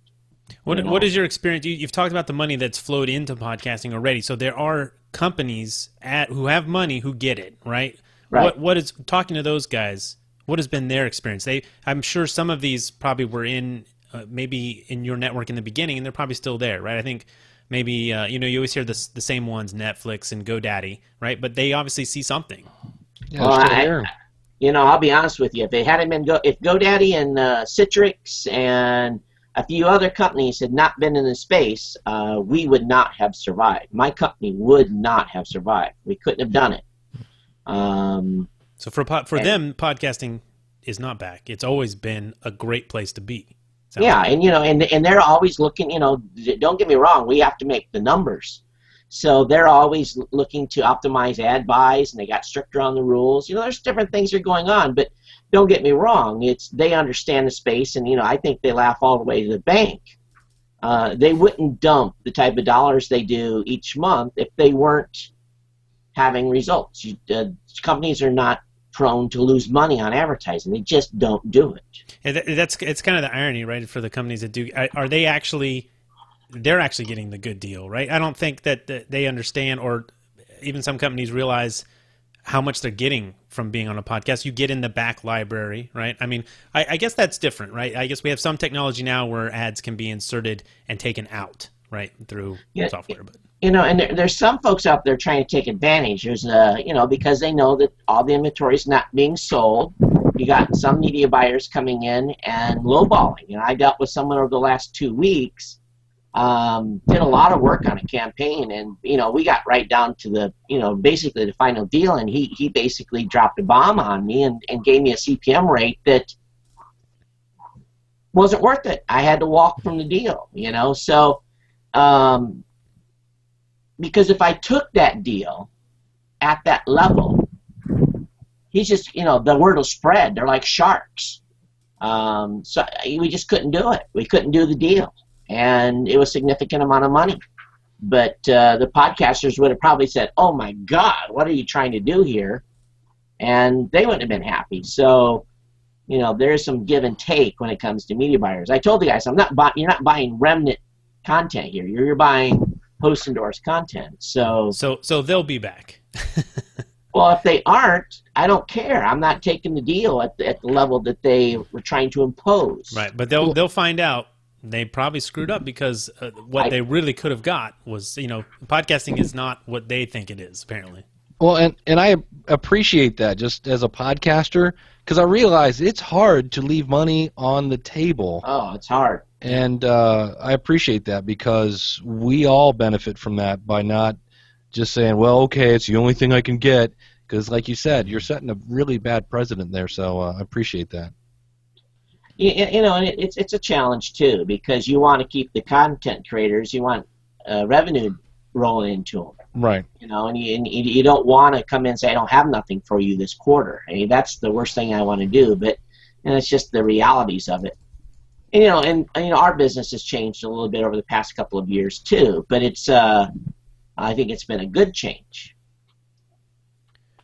What you know? What is your experience? You, have talked about the money that's flowed into podcasting already. So there are companies at who have money who get it, right? Right. What what is talking to those guys? What has been their experience? They, I'm sure some of these probably were in uh, maybe in your network in the beginning, and they're probably still there, right? I think maybe uh, you know you always hear the the same ones, Netflix and GoDaddy, right? But they obviously see something. Yeah, well, I, you know, I'll be honest with you. If they hadn't been go, if GoDaddy and uh, Citrix and a few other companies had not been in the space, uh, we would not have survived. My company would not have survived. We couldn't have done it. Um, so for for and, them, podcasting is not back. It's always been a great place to be. Sounds yeah, and you know, and and they're always looking. You know, don't get me wrong. We have to make the numbers, so they're always looking to optimize ad buys, and they got stricter on the rules. You know, there's different things that are going on, but don't get me wrong. It's they understand the space, and you know, I think they laugh all the way to the bank. Uh, they wouldn't dump the type of dollars they do each month if they weren't having results. You, uh, companies are not prone to lose money on advertising. They just don't do it. And that's it's kind of the irony, right? For the companies that do, are they actually? They're actually getting the good deal, right? I don't think that they understand, or even some companies realize how much they're getting from being on a podcast. You get in the back library, right? I mean, I, I guess that's different, right? I guess we have some technology now where ads can be inserted and taken out, right, through yeah, software, but you know, and there, there's some folks out there trying to take advantage. There's, uh, you know, because they know that all the inventory is not being sold. You got some media buyers coming in and lowballing. You know, I dealt with someone over the last two weeks. Um, did a lot of work on a campaign, and you know, we got right down to the, you know, basically the final deal, and he he basically dropped a bomb on me and and gave me a CPM rate that wasn't worth it. I had to walk from the deal. You know, so. Um, because if I took that deal at that level, he's just, you know, the word will spread. They're like sharks. Um, so we just couldn't do it. We couldn't do the deal. And it was a significant amount of money. But uh, the podcasters would have probably said, oh my God, what are you trying to do here? And they wouldn't have been happy. So, you know, there's some give and take when it comes to media buyers. I told the guys, I'm not buy- you're not buying remnant content here. You're, you're buying post endorsed content. So so so they'll be back. well, if they aren't, I don't care. I'm not taking the deal at the, at the level that they were trying to impose. Right, but they'll they'll find out they probably screwed up because uh, what I, they really could have got was you know podcasting is not what they think it is apparently. Well, and and I appreciate that just as a podcaster because I realize it's hard to leave money on the table, Oh, it's hard. And uh, I appreciate that because we all benefit from that by not just saying, "Well, okay, it's the only thing I can get." Because, like you said, you're setting a really bad precedent there. So uh, I appreciate that. You, you know, and it, it's it's a challenge too because you want to keep the content creators, you want uh, revenue rolling into them. Right. You know, and you, and you don't want to come in and say I don't have nothing for you this quarter. I mean, that's the worst thing I want to do. But and it's just the realities of it. You know, and you know, our business has changed a little bit over the past couple of years too. But it's uh, I think it's been a good change.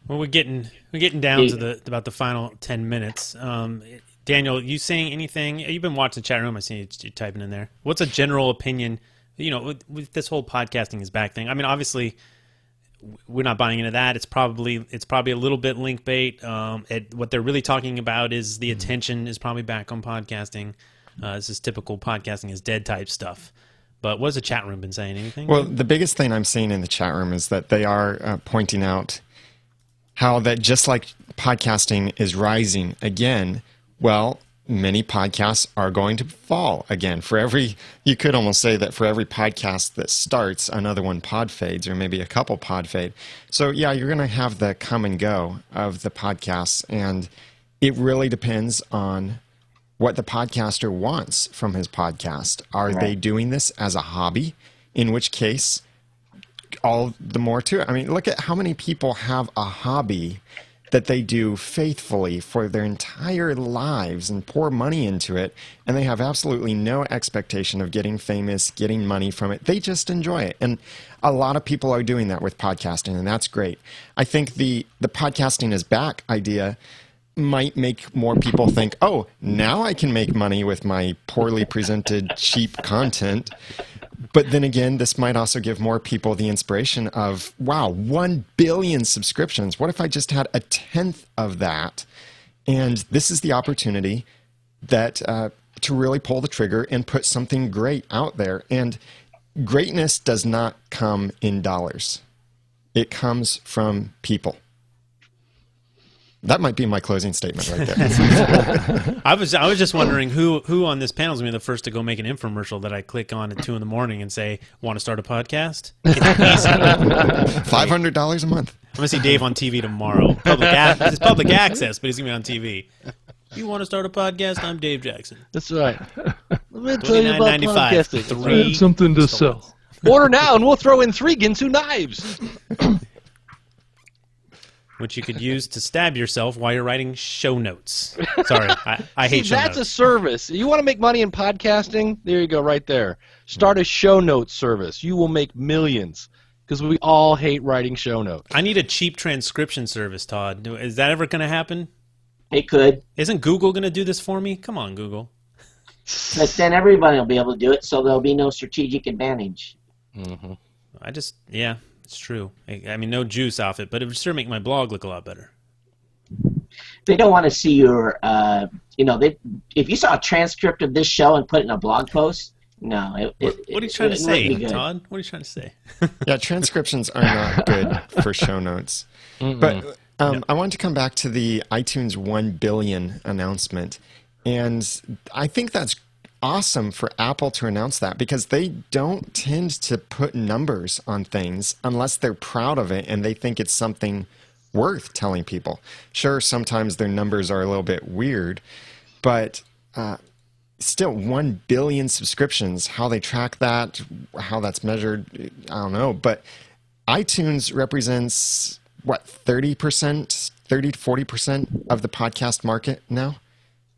Well, we're getting we're getting down to the about the final ten minutes. Um, Daniel, you saying anything? You've been watching the chat room. I see you you typing in there. What's a general opinion? You know, with, with this whole podcasting is back thing. I mean, obviously, we're not buying into that. It's probably it's probably a little bit link bait. Um, it, what they're really talking about is the attention is probably back on podcasting. Uh, this is typical podcasting is dead type stuff. But what has the chat room been saying? Anything? Well, the biggest thing I'm seeing in the chat room is that they are uh, pointing out how that just like podcasting is rising again, well, many podcasts are going to fall again. For every, you could almost say that for every podcast that starts, another one pod fades, or maybe a couple pod fade. So, yeah, you're going to have the come and go of the podcasts, and it really depends on what the podcaster wants from his podcast. Are they doing this as a hobby? In which case, all the more to it. I mean, look at how many people have a hobby that they do faithfully for their entire lives and pour money into it, and they have absolutely no expectation of getting famous, getting money from it. They just enjoy it. And a lot of people are doing that with podcasting, and that's great. I think the the podcasting is back idea might make more people think, oh, now I can make money with my poorly presented, cheap content. But then again, this might also give more people the inspiration of, wow, 1 billion subscriptions. What if I just had a tenth of that? And this is the opportunity that uh, to really pull the trigger and put something great out there. And greatness does not come in dollars, it comes from people. That might be my closing statement right there. I was I was just wondering who who on this panel is going to be the first to go make an infomercial that I click on at two in the morning and say, "Want to start a podcast?" It's easy. I'm Five hundred dollars a month. I'm gonna see Dave on TV tomorrow. Public a- it's public access, but he's gonna be on TV. You want to start a podcast? I'm Dave Jackson. That's right. Let me tell you about $29.95. podcasting. Three something to sell. Order now, and we'll throw in three Ginsu knives. which you could use to stab yourself while you're writing show notes. Sorry, I, I See, hate show that's a service. You want to make money in podcasting? There you go, right there. Start a show notes service. You will make millions because we all hate writing show notes. I need a cheap transcription service, Todd. Is that ever going to happen? It could, Isn't Google going to do this for me? Come on, Google. but then everybody will be able to do it, so there'll be no strategic advantage. hmm I just, yeah, it's true. I, I mean, no juice off it, but it would sure make my blog look a lot better. They don't want to see your, uh, you know, they if you saw a transcript of this show and put it in a blog post, no. It, What, it, what are you trying to say, wouldn't be good. Todd? What are you trying to say? Yeah, transcriptions are not good for show notes. But um, I want to come back to the iTunes 1 billion announcement. And I think that's awesome for Apple to announce that because they don't tend to put numbers on things unless they're proud of it and they think it's something worth telling people. Sure, sometimes their numbers are a little bit weird, but uh, still 1 billion subscriptions how they track that how that's measured i don't know but itunes represents what 30% 30 to 40% of the podcast market now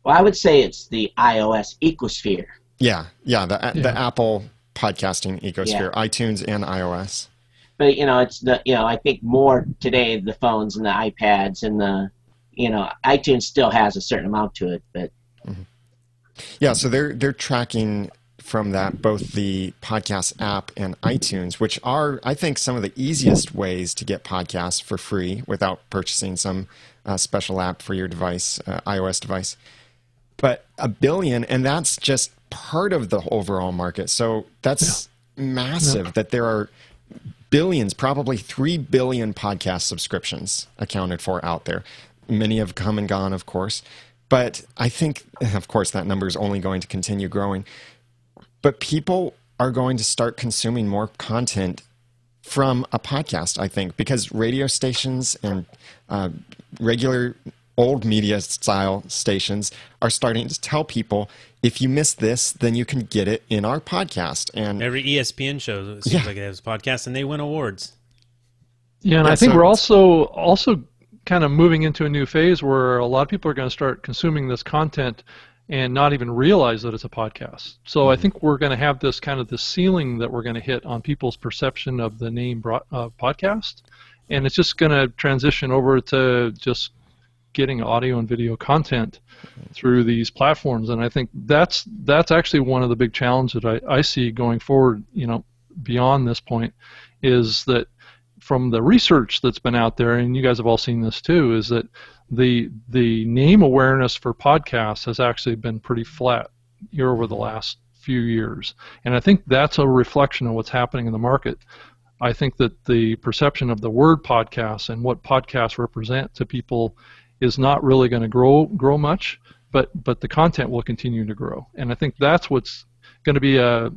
Well, I would say it's the iOS ecosphere. yeah yeah the, the apple podcasting ecosphere itunes and ios But you know, it's the you know, I think more today the phones and the iPads and the you know, iTunes still has a certain amount to it, but Yeah, so they're they're tracking from that both the podcast app and iTunes, which are I think some of the easiest ways to get podcasts for free without purchasing some uh, special app for your device, uh, iOS device. But a billion, and that's just part of the overall market. So that's massive. That there are billions, probably 3 billion podcast subscriptions accounted for out there. Many have come and gone, of course. But I think, of course, that number is only going to continue growing. But people are going to start consuming more content from a podcast, I think, because radio stations and uh, regular old media style stations are starting to tell people if you miss this, then you can get it in our podcast. And every ESPN show it seems Yeah. like it has a podcast, and they win awards. Yeah, and Yeah, I think so we're also also kind of moving into a new phase where a lot of people are going to start consuming this content and not even realize that it's a podcast. So I think we're going to have this kind of the ceiling that we're going to hit on people's perception of the name bro- uh, podcast, and it's just going to transition over to just getting audio and video content through these platforms. And i think that's that's actually one of the big challenges that I, I see going forward you know beyond this point is that from the research that's been out there and you guys have all seen this too is that the the name awareness for podcasts has actually been pretty flat here over the last few years. And i think that's a reflection of what's happening in the market. I think that the perception of the word podcast and what podcasts represent to people is not really going to grow grow much, but but the content will continue to grow, and I think that's what's going to be a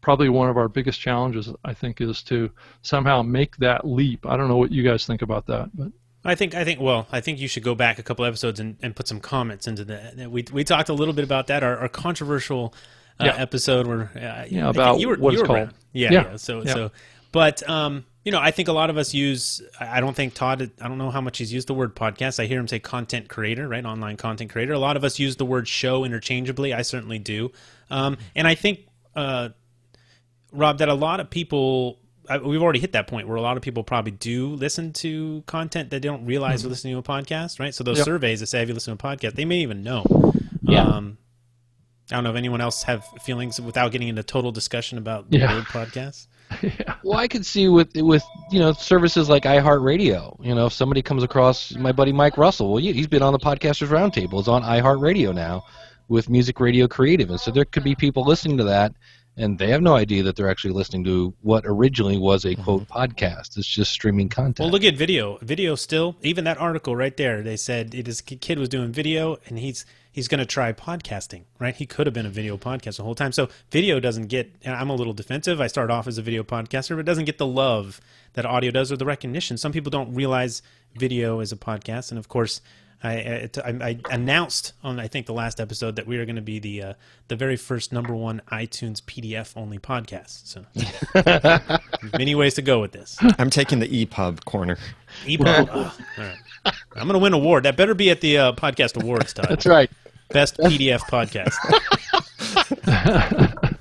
probably one of our biggest challenges. I think is to somehow make that leap. I don't know what you guys think about that, but I think I think well, I think you should go back a couple episodes and, and put some comments into that. We we talked a little bit about that. Our, our controversial uh, Yeah. episode where uh, Yeah, about you were, what you were called. Yeah, Yeah. yeah. So Yeah. so, but um, you know, I think a lot of us use. I don't think Todd. I don't know how much he's used the word podcast. I hear him say content creator, right? Online content creator. A lot of us use the word show interchangeably. I certainly do. Um, and I think. Uh, Rob, that a lot of people, I, we've already hit that point where a lot of people probably do listen to content that they don't realize they're listening to a podcast, right? So those Yep. surveys that say, have you listened to a podcast, they may even know. Yeah. Um, I don't know if anyone else have feelings without getting into total discussion about the Yeah. word podcast. Well, I could see with with you know services like iHeartRadio. You know, if somebody comes across my buddy Mike Russell, well, he's been on the Podcasters Roundtable. It's on iHeartRadio now with Music Radio Creative, and so there could be people listening to that, and they have no idea that they're actually listening to what originally was a quote mm-hmm. podcast. It's just streaming content. Well, look at video. Video still, even that article right there, they said it is kid was doing video and he's he's going to try podcasting, right? He could have been a video podcast the whole time. So video doesn't get. And I'm a little defensive. I started off as a video podcaster, but it doesn't get the love that audio does or the recognition. Some people don't realize video is a podcast, and of course. I, I, I announced on I think the last episode that we are going to be the uh, the very first number one iTunes PDF only podcast. So many ways to go with this. I'm taking the EPUB corner. EPUB. Oh, all right. I'm going to win an award. That better be at the uh, podcast awards, Todd. That's right. Best PDF podcast.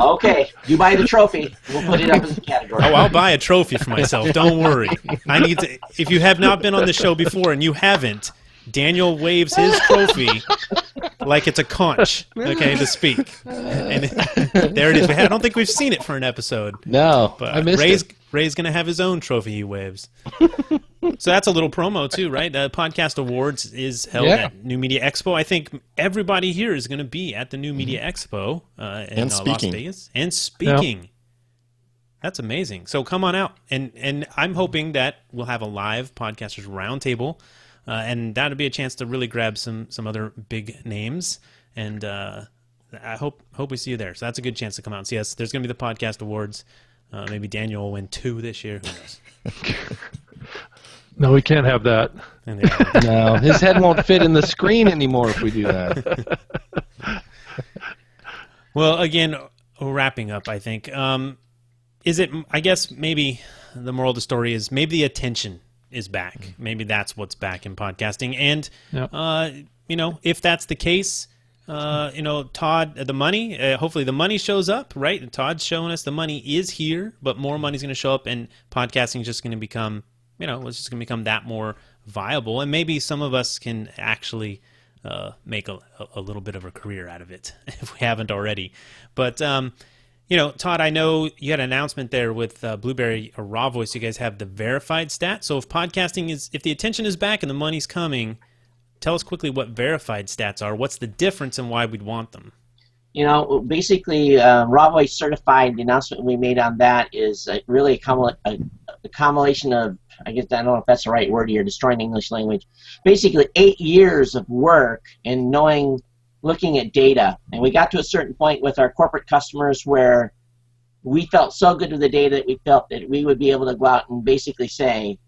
Okay, you buy the trophy. We'll put it up as a category. Oh, I'll buy a trophy for myself. Don't worry. I need to. If you have not been on the show before and you haven't, Daniel waves his trophy like it's a conch, okay, to speak. And there it is. I don't think we've seen it for an episode. No, But I missed Ray's it. Ray's gonna have his own trophy he waves. So that's a little promo too, right? The podcast awards is held Yeah. at New Media Expo. I think everybody here is going to be at the New Media Expo uh, in And uh, Las. Vegas and speaking. That's amazing. So come on out, and and I'm hoping that we'll have a live podcasters roundtable, uh, and that'll be a chance to really grab some some other big names and. Uh, I hope hope we see you there. So that's a good chance to come out and see us. There's going to be the podcast awards. Uh, maybe Daniel will win two this year. Who knows? no, we can't have that. No, his head won't fit in the screen anymore if we do that. well, again, wrapping up, I think. Um, is it? I guess maybe the moral of the story is maybe the attention is back. Maybe that's what's back in podcasting. And Yep. uh, you know, if that's the case, uh, you know, Todd, the money. Uh, hopefully, the money shows up. Right? And Todd's showing us the money is here, but more money's going to show up, and podcasting is just going to become, you know, it's just going to become that more viable, and maybe some of us can actually uh, make a, a little bit of a career out of it if we haven't already. But um, you know, Todd, I know you had an announcement there with uh, Blubrry or Raw Voice. You guys have the verified stat. So if podcasting is, if the attention is back and the money's coming, tell us quickly what verified stats are. What's the difference and why we'd want them? you know, basically, uh, Raw Voice certified. The announcement we made on that is uh, really a, cumul- a, a combination of, I guess I don't know if that's the right word here, destroying the English language. Basically, eight years of work in knowing, looking at data, and we got to a certain point with our corporate customers where we felt so good with the data that we felt that we would be able to go out and basically say,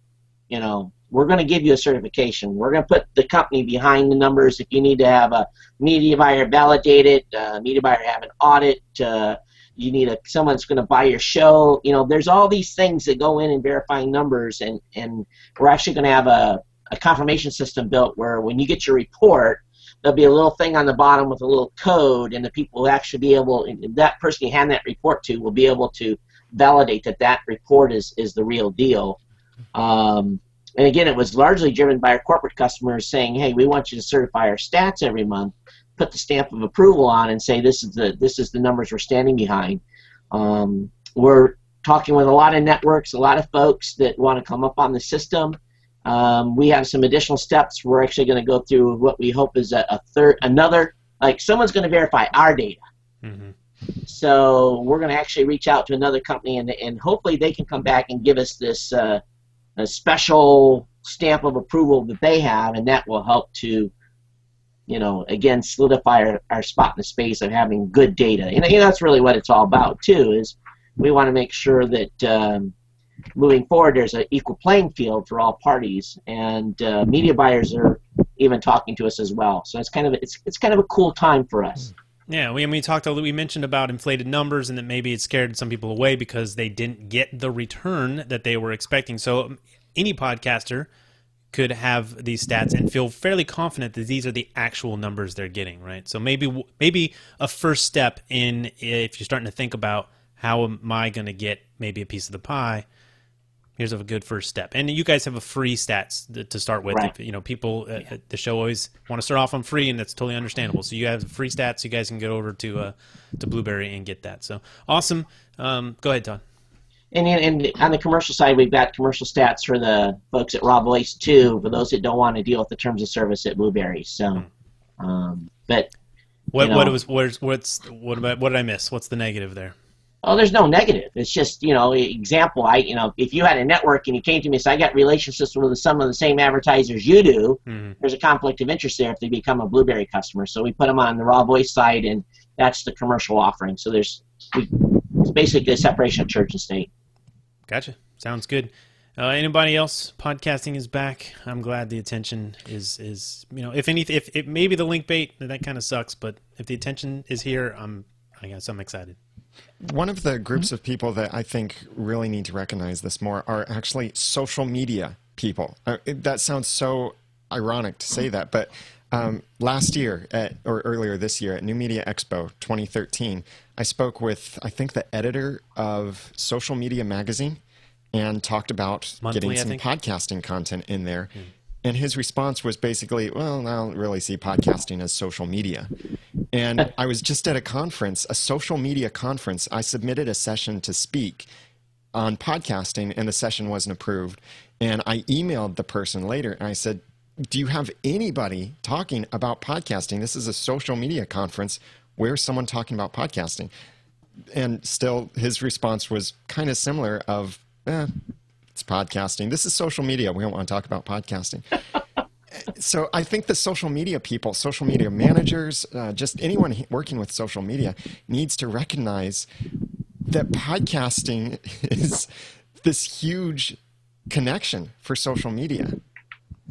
you know, we're going to give you a certification. We're going to put the company behind the numbers. If you need to have a media buyer validate it, uh, media buyer have an audit, uh, you need a someone's going to buy your show. You know, there's all these things that go in and verifying numbers, and and we're actually going to have a, a confirmation system built where when you get your report, there'll be a little thing on the bottom with a little code, and the people will actually be able, that person you hand that report to will be able to validate that that report is is the real deal. Um, and again, it was largely driven by our corporate customers saying, "Hey, we want you to certify our stats every month, put the stamp of approval on, and say this is the this is the numbers we're standing behind." Um, we're talking with a lot of networks, a lot of folks that want to come up on the system. Um, we have some additional steps. We're actually going to go through what we hope is a, a third, another, like someone's going to verify our data. Mm-hmm. So we're going to actually reach out to another company, and, and hopefully they can come back and give us this uh, a special stamp of approval that they have, and that will help to, you know, again solidify our, our spot in the space of having good data. And, and that's really what it's all about too. Is we want to make sure that um, moving forward there's an equal playing field for all parties, and uh, media buyers are even talking to us as well. So it's kind of it's it's kind of a cool time for us. Yeah, we, we talked. We mentioned about inflated numbers and that maybe it scared some people away because they didn't get the return that they were expecting. So um, any podcaster could have these stats and feel fairly confident that these are the actual numbers they're getting, right? So maybe maybe a first step in if you're starting to think about how am I going to get maybe a piece of the pie here's a good first step. And you guys have a free stats to start with. Right. If, you know, people uh, yeah. the show always want to start off on free, and that's totally understandable. So you have free stats. You guys can get over to uh, to Blubrry and get that. So awesome. Um, go ahead, Todd. And, and on the commercial side, we've got commercial stats for the folks at RawVoice too. For those that don't want to deal with the terms of service at Blubrry. So, hmm. um, but what you know, what was what's what's what about what did I miss? What's the negative there? Oh, there's no negative. It's just, you know, example. I, you know, if you had a network and you came to me and said, I got relationships with some of the same advertisers you do, mm-hmm. there's a conflict of interest there if they become a Blubrry customer. So we put them on the RawVoice side, and that's the commercial offering. So there's, we, it's basically a separation of church and state. Gotcha. Sounds good. Uh, anybody else? Podcasting is back. I'm glad the attention is is you know if anything if, if maybe the link bait that kind of sucks, but if the attention is here, I'm I guess I'm excited. One of the groups mm-hmm. of people that I think really need to recognize this more are actually social media people. Uh, it, that sounds so ironic to say that, but um, last year at, or earlier this year at New Media Expo 2013, I spoke with I think the editor of Social Media Magazine and talked about Monthly, getting some podcasting content in there. Mm. And his response was basically, well, I don't really see podcasting as social media. And I was just at a conference, a social media conference. I submitted a session to speak on podcasting, and the session wasn't approved. And I emailed the person later and I said, Do you have anybody talking about podcasting? This is a social media conference. Where's someone talking about podcasting? And still, his response was kind of similar of, eh, it's podcasting. This is social media. We don't want to talk about podcasting. so I think the social media people, social media managers, uh, just anyone working with social media needs to recognize that podcasting is this huge connection for social media.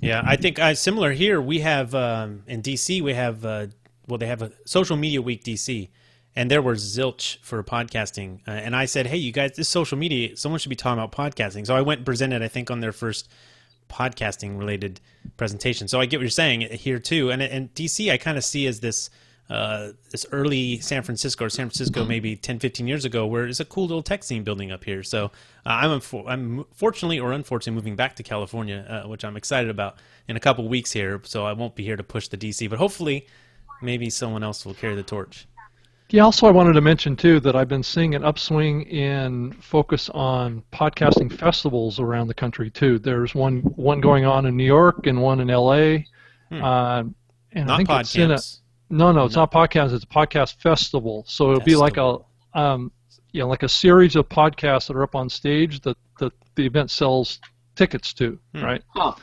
Yeah, I think uh, similar here. We have um, in DC, we have uh, well, they have a social media week DC, and there was zilch for podcasting. Uh, and I said, hey, you guys, this social media, someone should be talking about podcasting. So I went and presented, I think, on their first podcasting related presentation. So I get what you're saying here too. And and DC, I kind of see as this. Uh, this early San Francisco or San Francisco maybe 10, 15 years ago, where it's a cool little tech scene building up here. So uh, I'm I'm fortunately or unfortunately moving back to California, uh, which I'm excited about in a couple weeks here. So I won't be here to push the DC, but hopefully, maybe someone else will carry the torch. Yeah, also I wanted to mention too that I've been seeing an upswing in focus on podcasting festivals around the country too. There's one one going on in New York and one in L.A. Hmm. Uh, and Not I think it's in a No, no, it's not podcast. It's a podcast festival. So it'll be like a, Festival. um, you know, like a series of podcasts that are up on stage that, that the event sells tickets to, Hmm. right? Huh.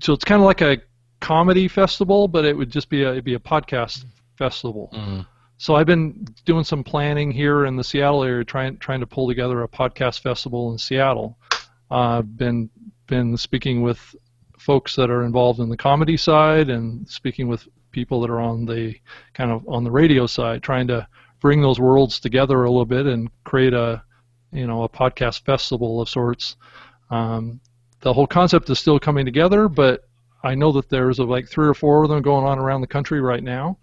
So it's kind of like a comedy festival, but it would just be a it'd be a podcast festival. Mhm. So I've been doing some planning here in the Seattle area, trying trying to pull together a podcast festival in Seattle. Uh, been been speaking with folks that are involved in the comedy side and speaking with people that are on the kind of on the radio side, trying to bring those worlds together a little bit and create a you know a podcast festival of sorts. Um, the whole concept is still coming together, but I know that there's like three or four of them going on around the country right now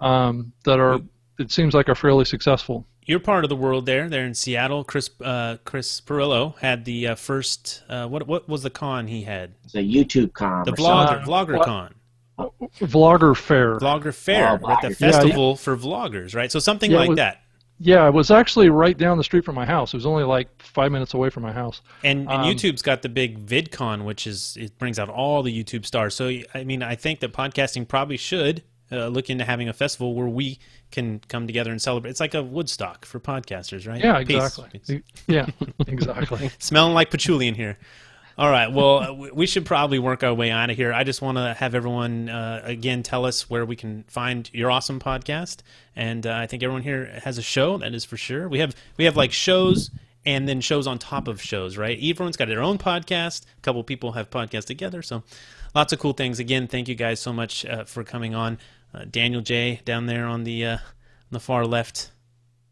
um, that are it seems like are fairly successful. You're part of the world there. There in Seattle. Chris uh, Chris Pirillo had the uh, first. Uh, what what was the con he had? It's a YouTube con. The or vlogger something. vlogger what? con. Vlogger Fair. Vlogger fair. Oh, right? The vloggers. Yeah, festival for vloggers, right? So something Yeah, like was- that. Yeah, it was actually right down the street from my house. It was only like five minutes away from my house. And, and Um, YouTube's got the big VidCon, which is it brings out all the YouTube stars. So I mean, I think that podcasting probably should uh, look into having a festival where we can come together and celebrate. It's like a Woodstock for podcasters, right? Yeah, Peace. exactly. Peace. Yeah, exactly. Smelling like patchouli in here. All right. Well, we- should probably work our way out of here. I just want to have everyone uh, again tell us where we can find your awesome podcast, and uh, I think everyone here has a show. That is for sure. We have we have like shows and then shows on top of shows, right? Everyone's got their own podcast. A couple people have podcasts together, so lots of cool things. Again, thank you guys so much uh, for coming on. Uh, Daniel J down there on the uh, on the far left.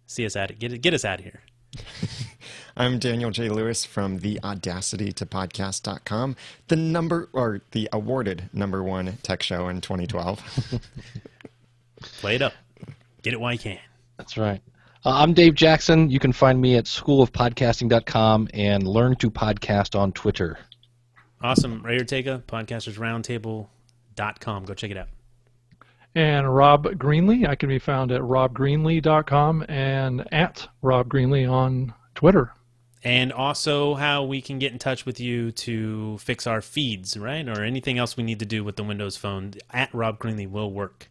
See us at it. Get. Get us out of here. I'm Daniel J. Lewis from the Audacity to Podcast.com, the number or the awarded number one tech show in 2012. Play it up. Get it while you can. That's right. Uh, I'm Dave Jackson. You can find me at schoolofpodcasting.com and learn to podcast on Twitter. Awesome. Ray Ortega, podcastersroundtable.com. Go check it out. And Rob Greenlee, I can be found at robgreenlee.com and at Rob Greenlee on Twitter. And also how we can get in touch with you to fix our feeds, right? Or anything else we need to do with the Windows phone. At Rob Greenlee will work.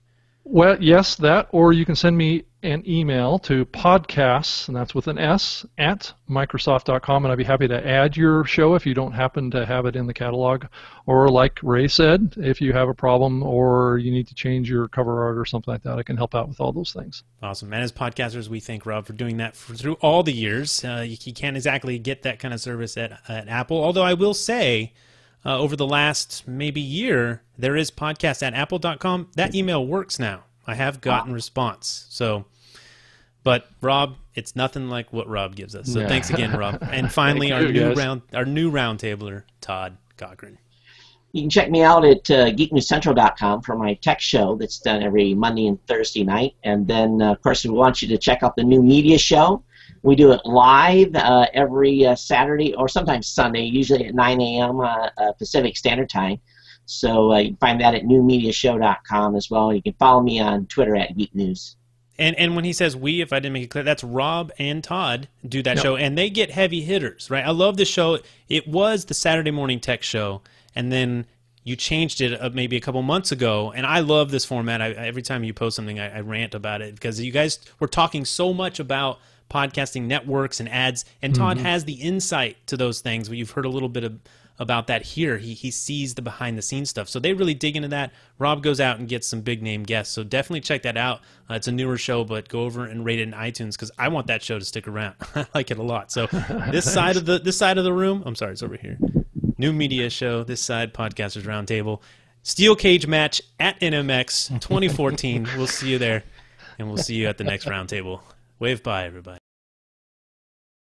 Well, yes, that, or you can send me an email to podcasts, and that's with an S, at Microsoft.com, and I'd be happy to add your show if you don't happen to have it in the catalog. Or, like Ray said, if you have a problem or you need to change your cover art or something like that, I can help out with all those things. Awesome. And as podcasters, we thank Rob for doing that for, through all the years. Uh, you, you can't exactly get that kind of service at, at Apple. Although I will say, uh, over the last maybe year, there is podcast at apple.com. That email works now. I have gotten response. So, but Rob, it's nothing like what Rob gives us. So Yeah. thanks again, Rob. And finally, our new guys. round, our new roundtabler, Todd Cochrane. You can check me out at uh, geeknewscentral.com for my tech show that's done every Monday and Thursday night. And then, uh, of course, we want you to check out the new media show. We do it live uh, every uh, Saturday or sometimes Sunday, usually at 9 a.m. Uh, uh, Pacific Standard Time. So uh, you can find that at newmediashow.com as well. You can follow me on Twitter at Geek News. And and when he says we, if I didn't make it clear, that's Rob and Todd do that Yep. show, and they get heavy hitters, right? I love the show. It was the Saturday morning tech show, and then you changed it uh, maybe a couple months ago, and I love this format. I, every time you post something, I, I rant about it because you guys were talking so much about podcasting networks and ads, and Todd has the insight to those things. You've heard a little bit of, about that here. He he sees the behind the scenes stuff, so they really dig into that. Rob goes out and gets some big name guests, so definitely check that out. Uh, it's a newer show, but go over and rate it in iTunes because I want that show to stick around. I like it a lot. So this side of the this side of the room, I'm sorry, it's over here. New media show. This side, Podcasters Roundtable. Steel cage match at NMX 2014. we'll see you there, and we'll see you at the next roundtable. Wave bye, everybody.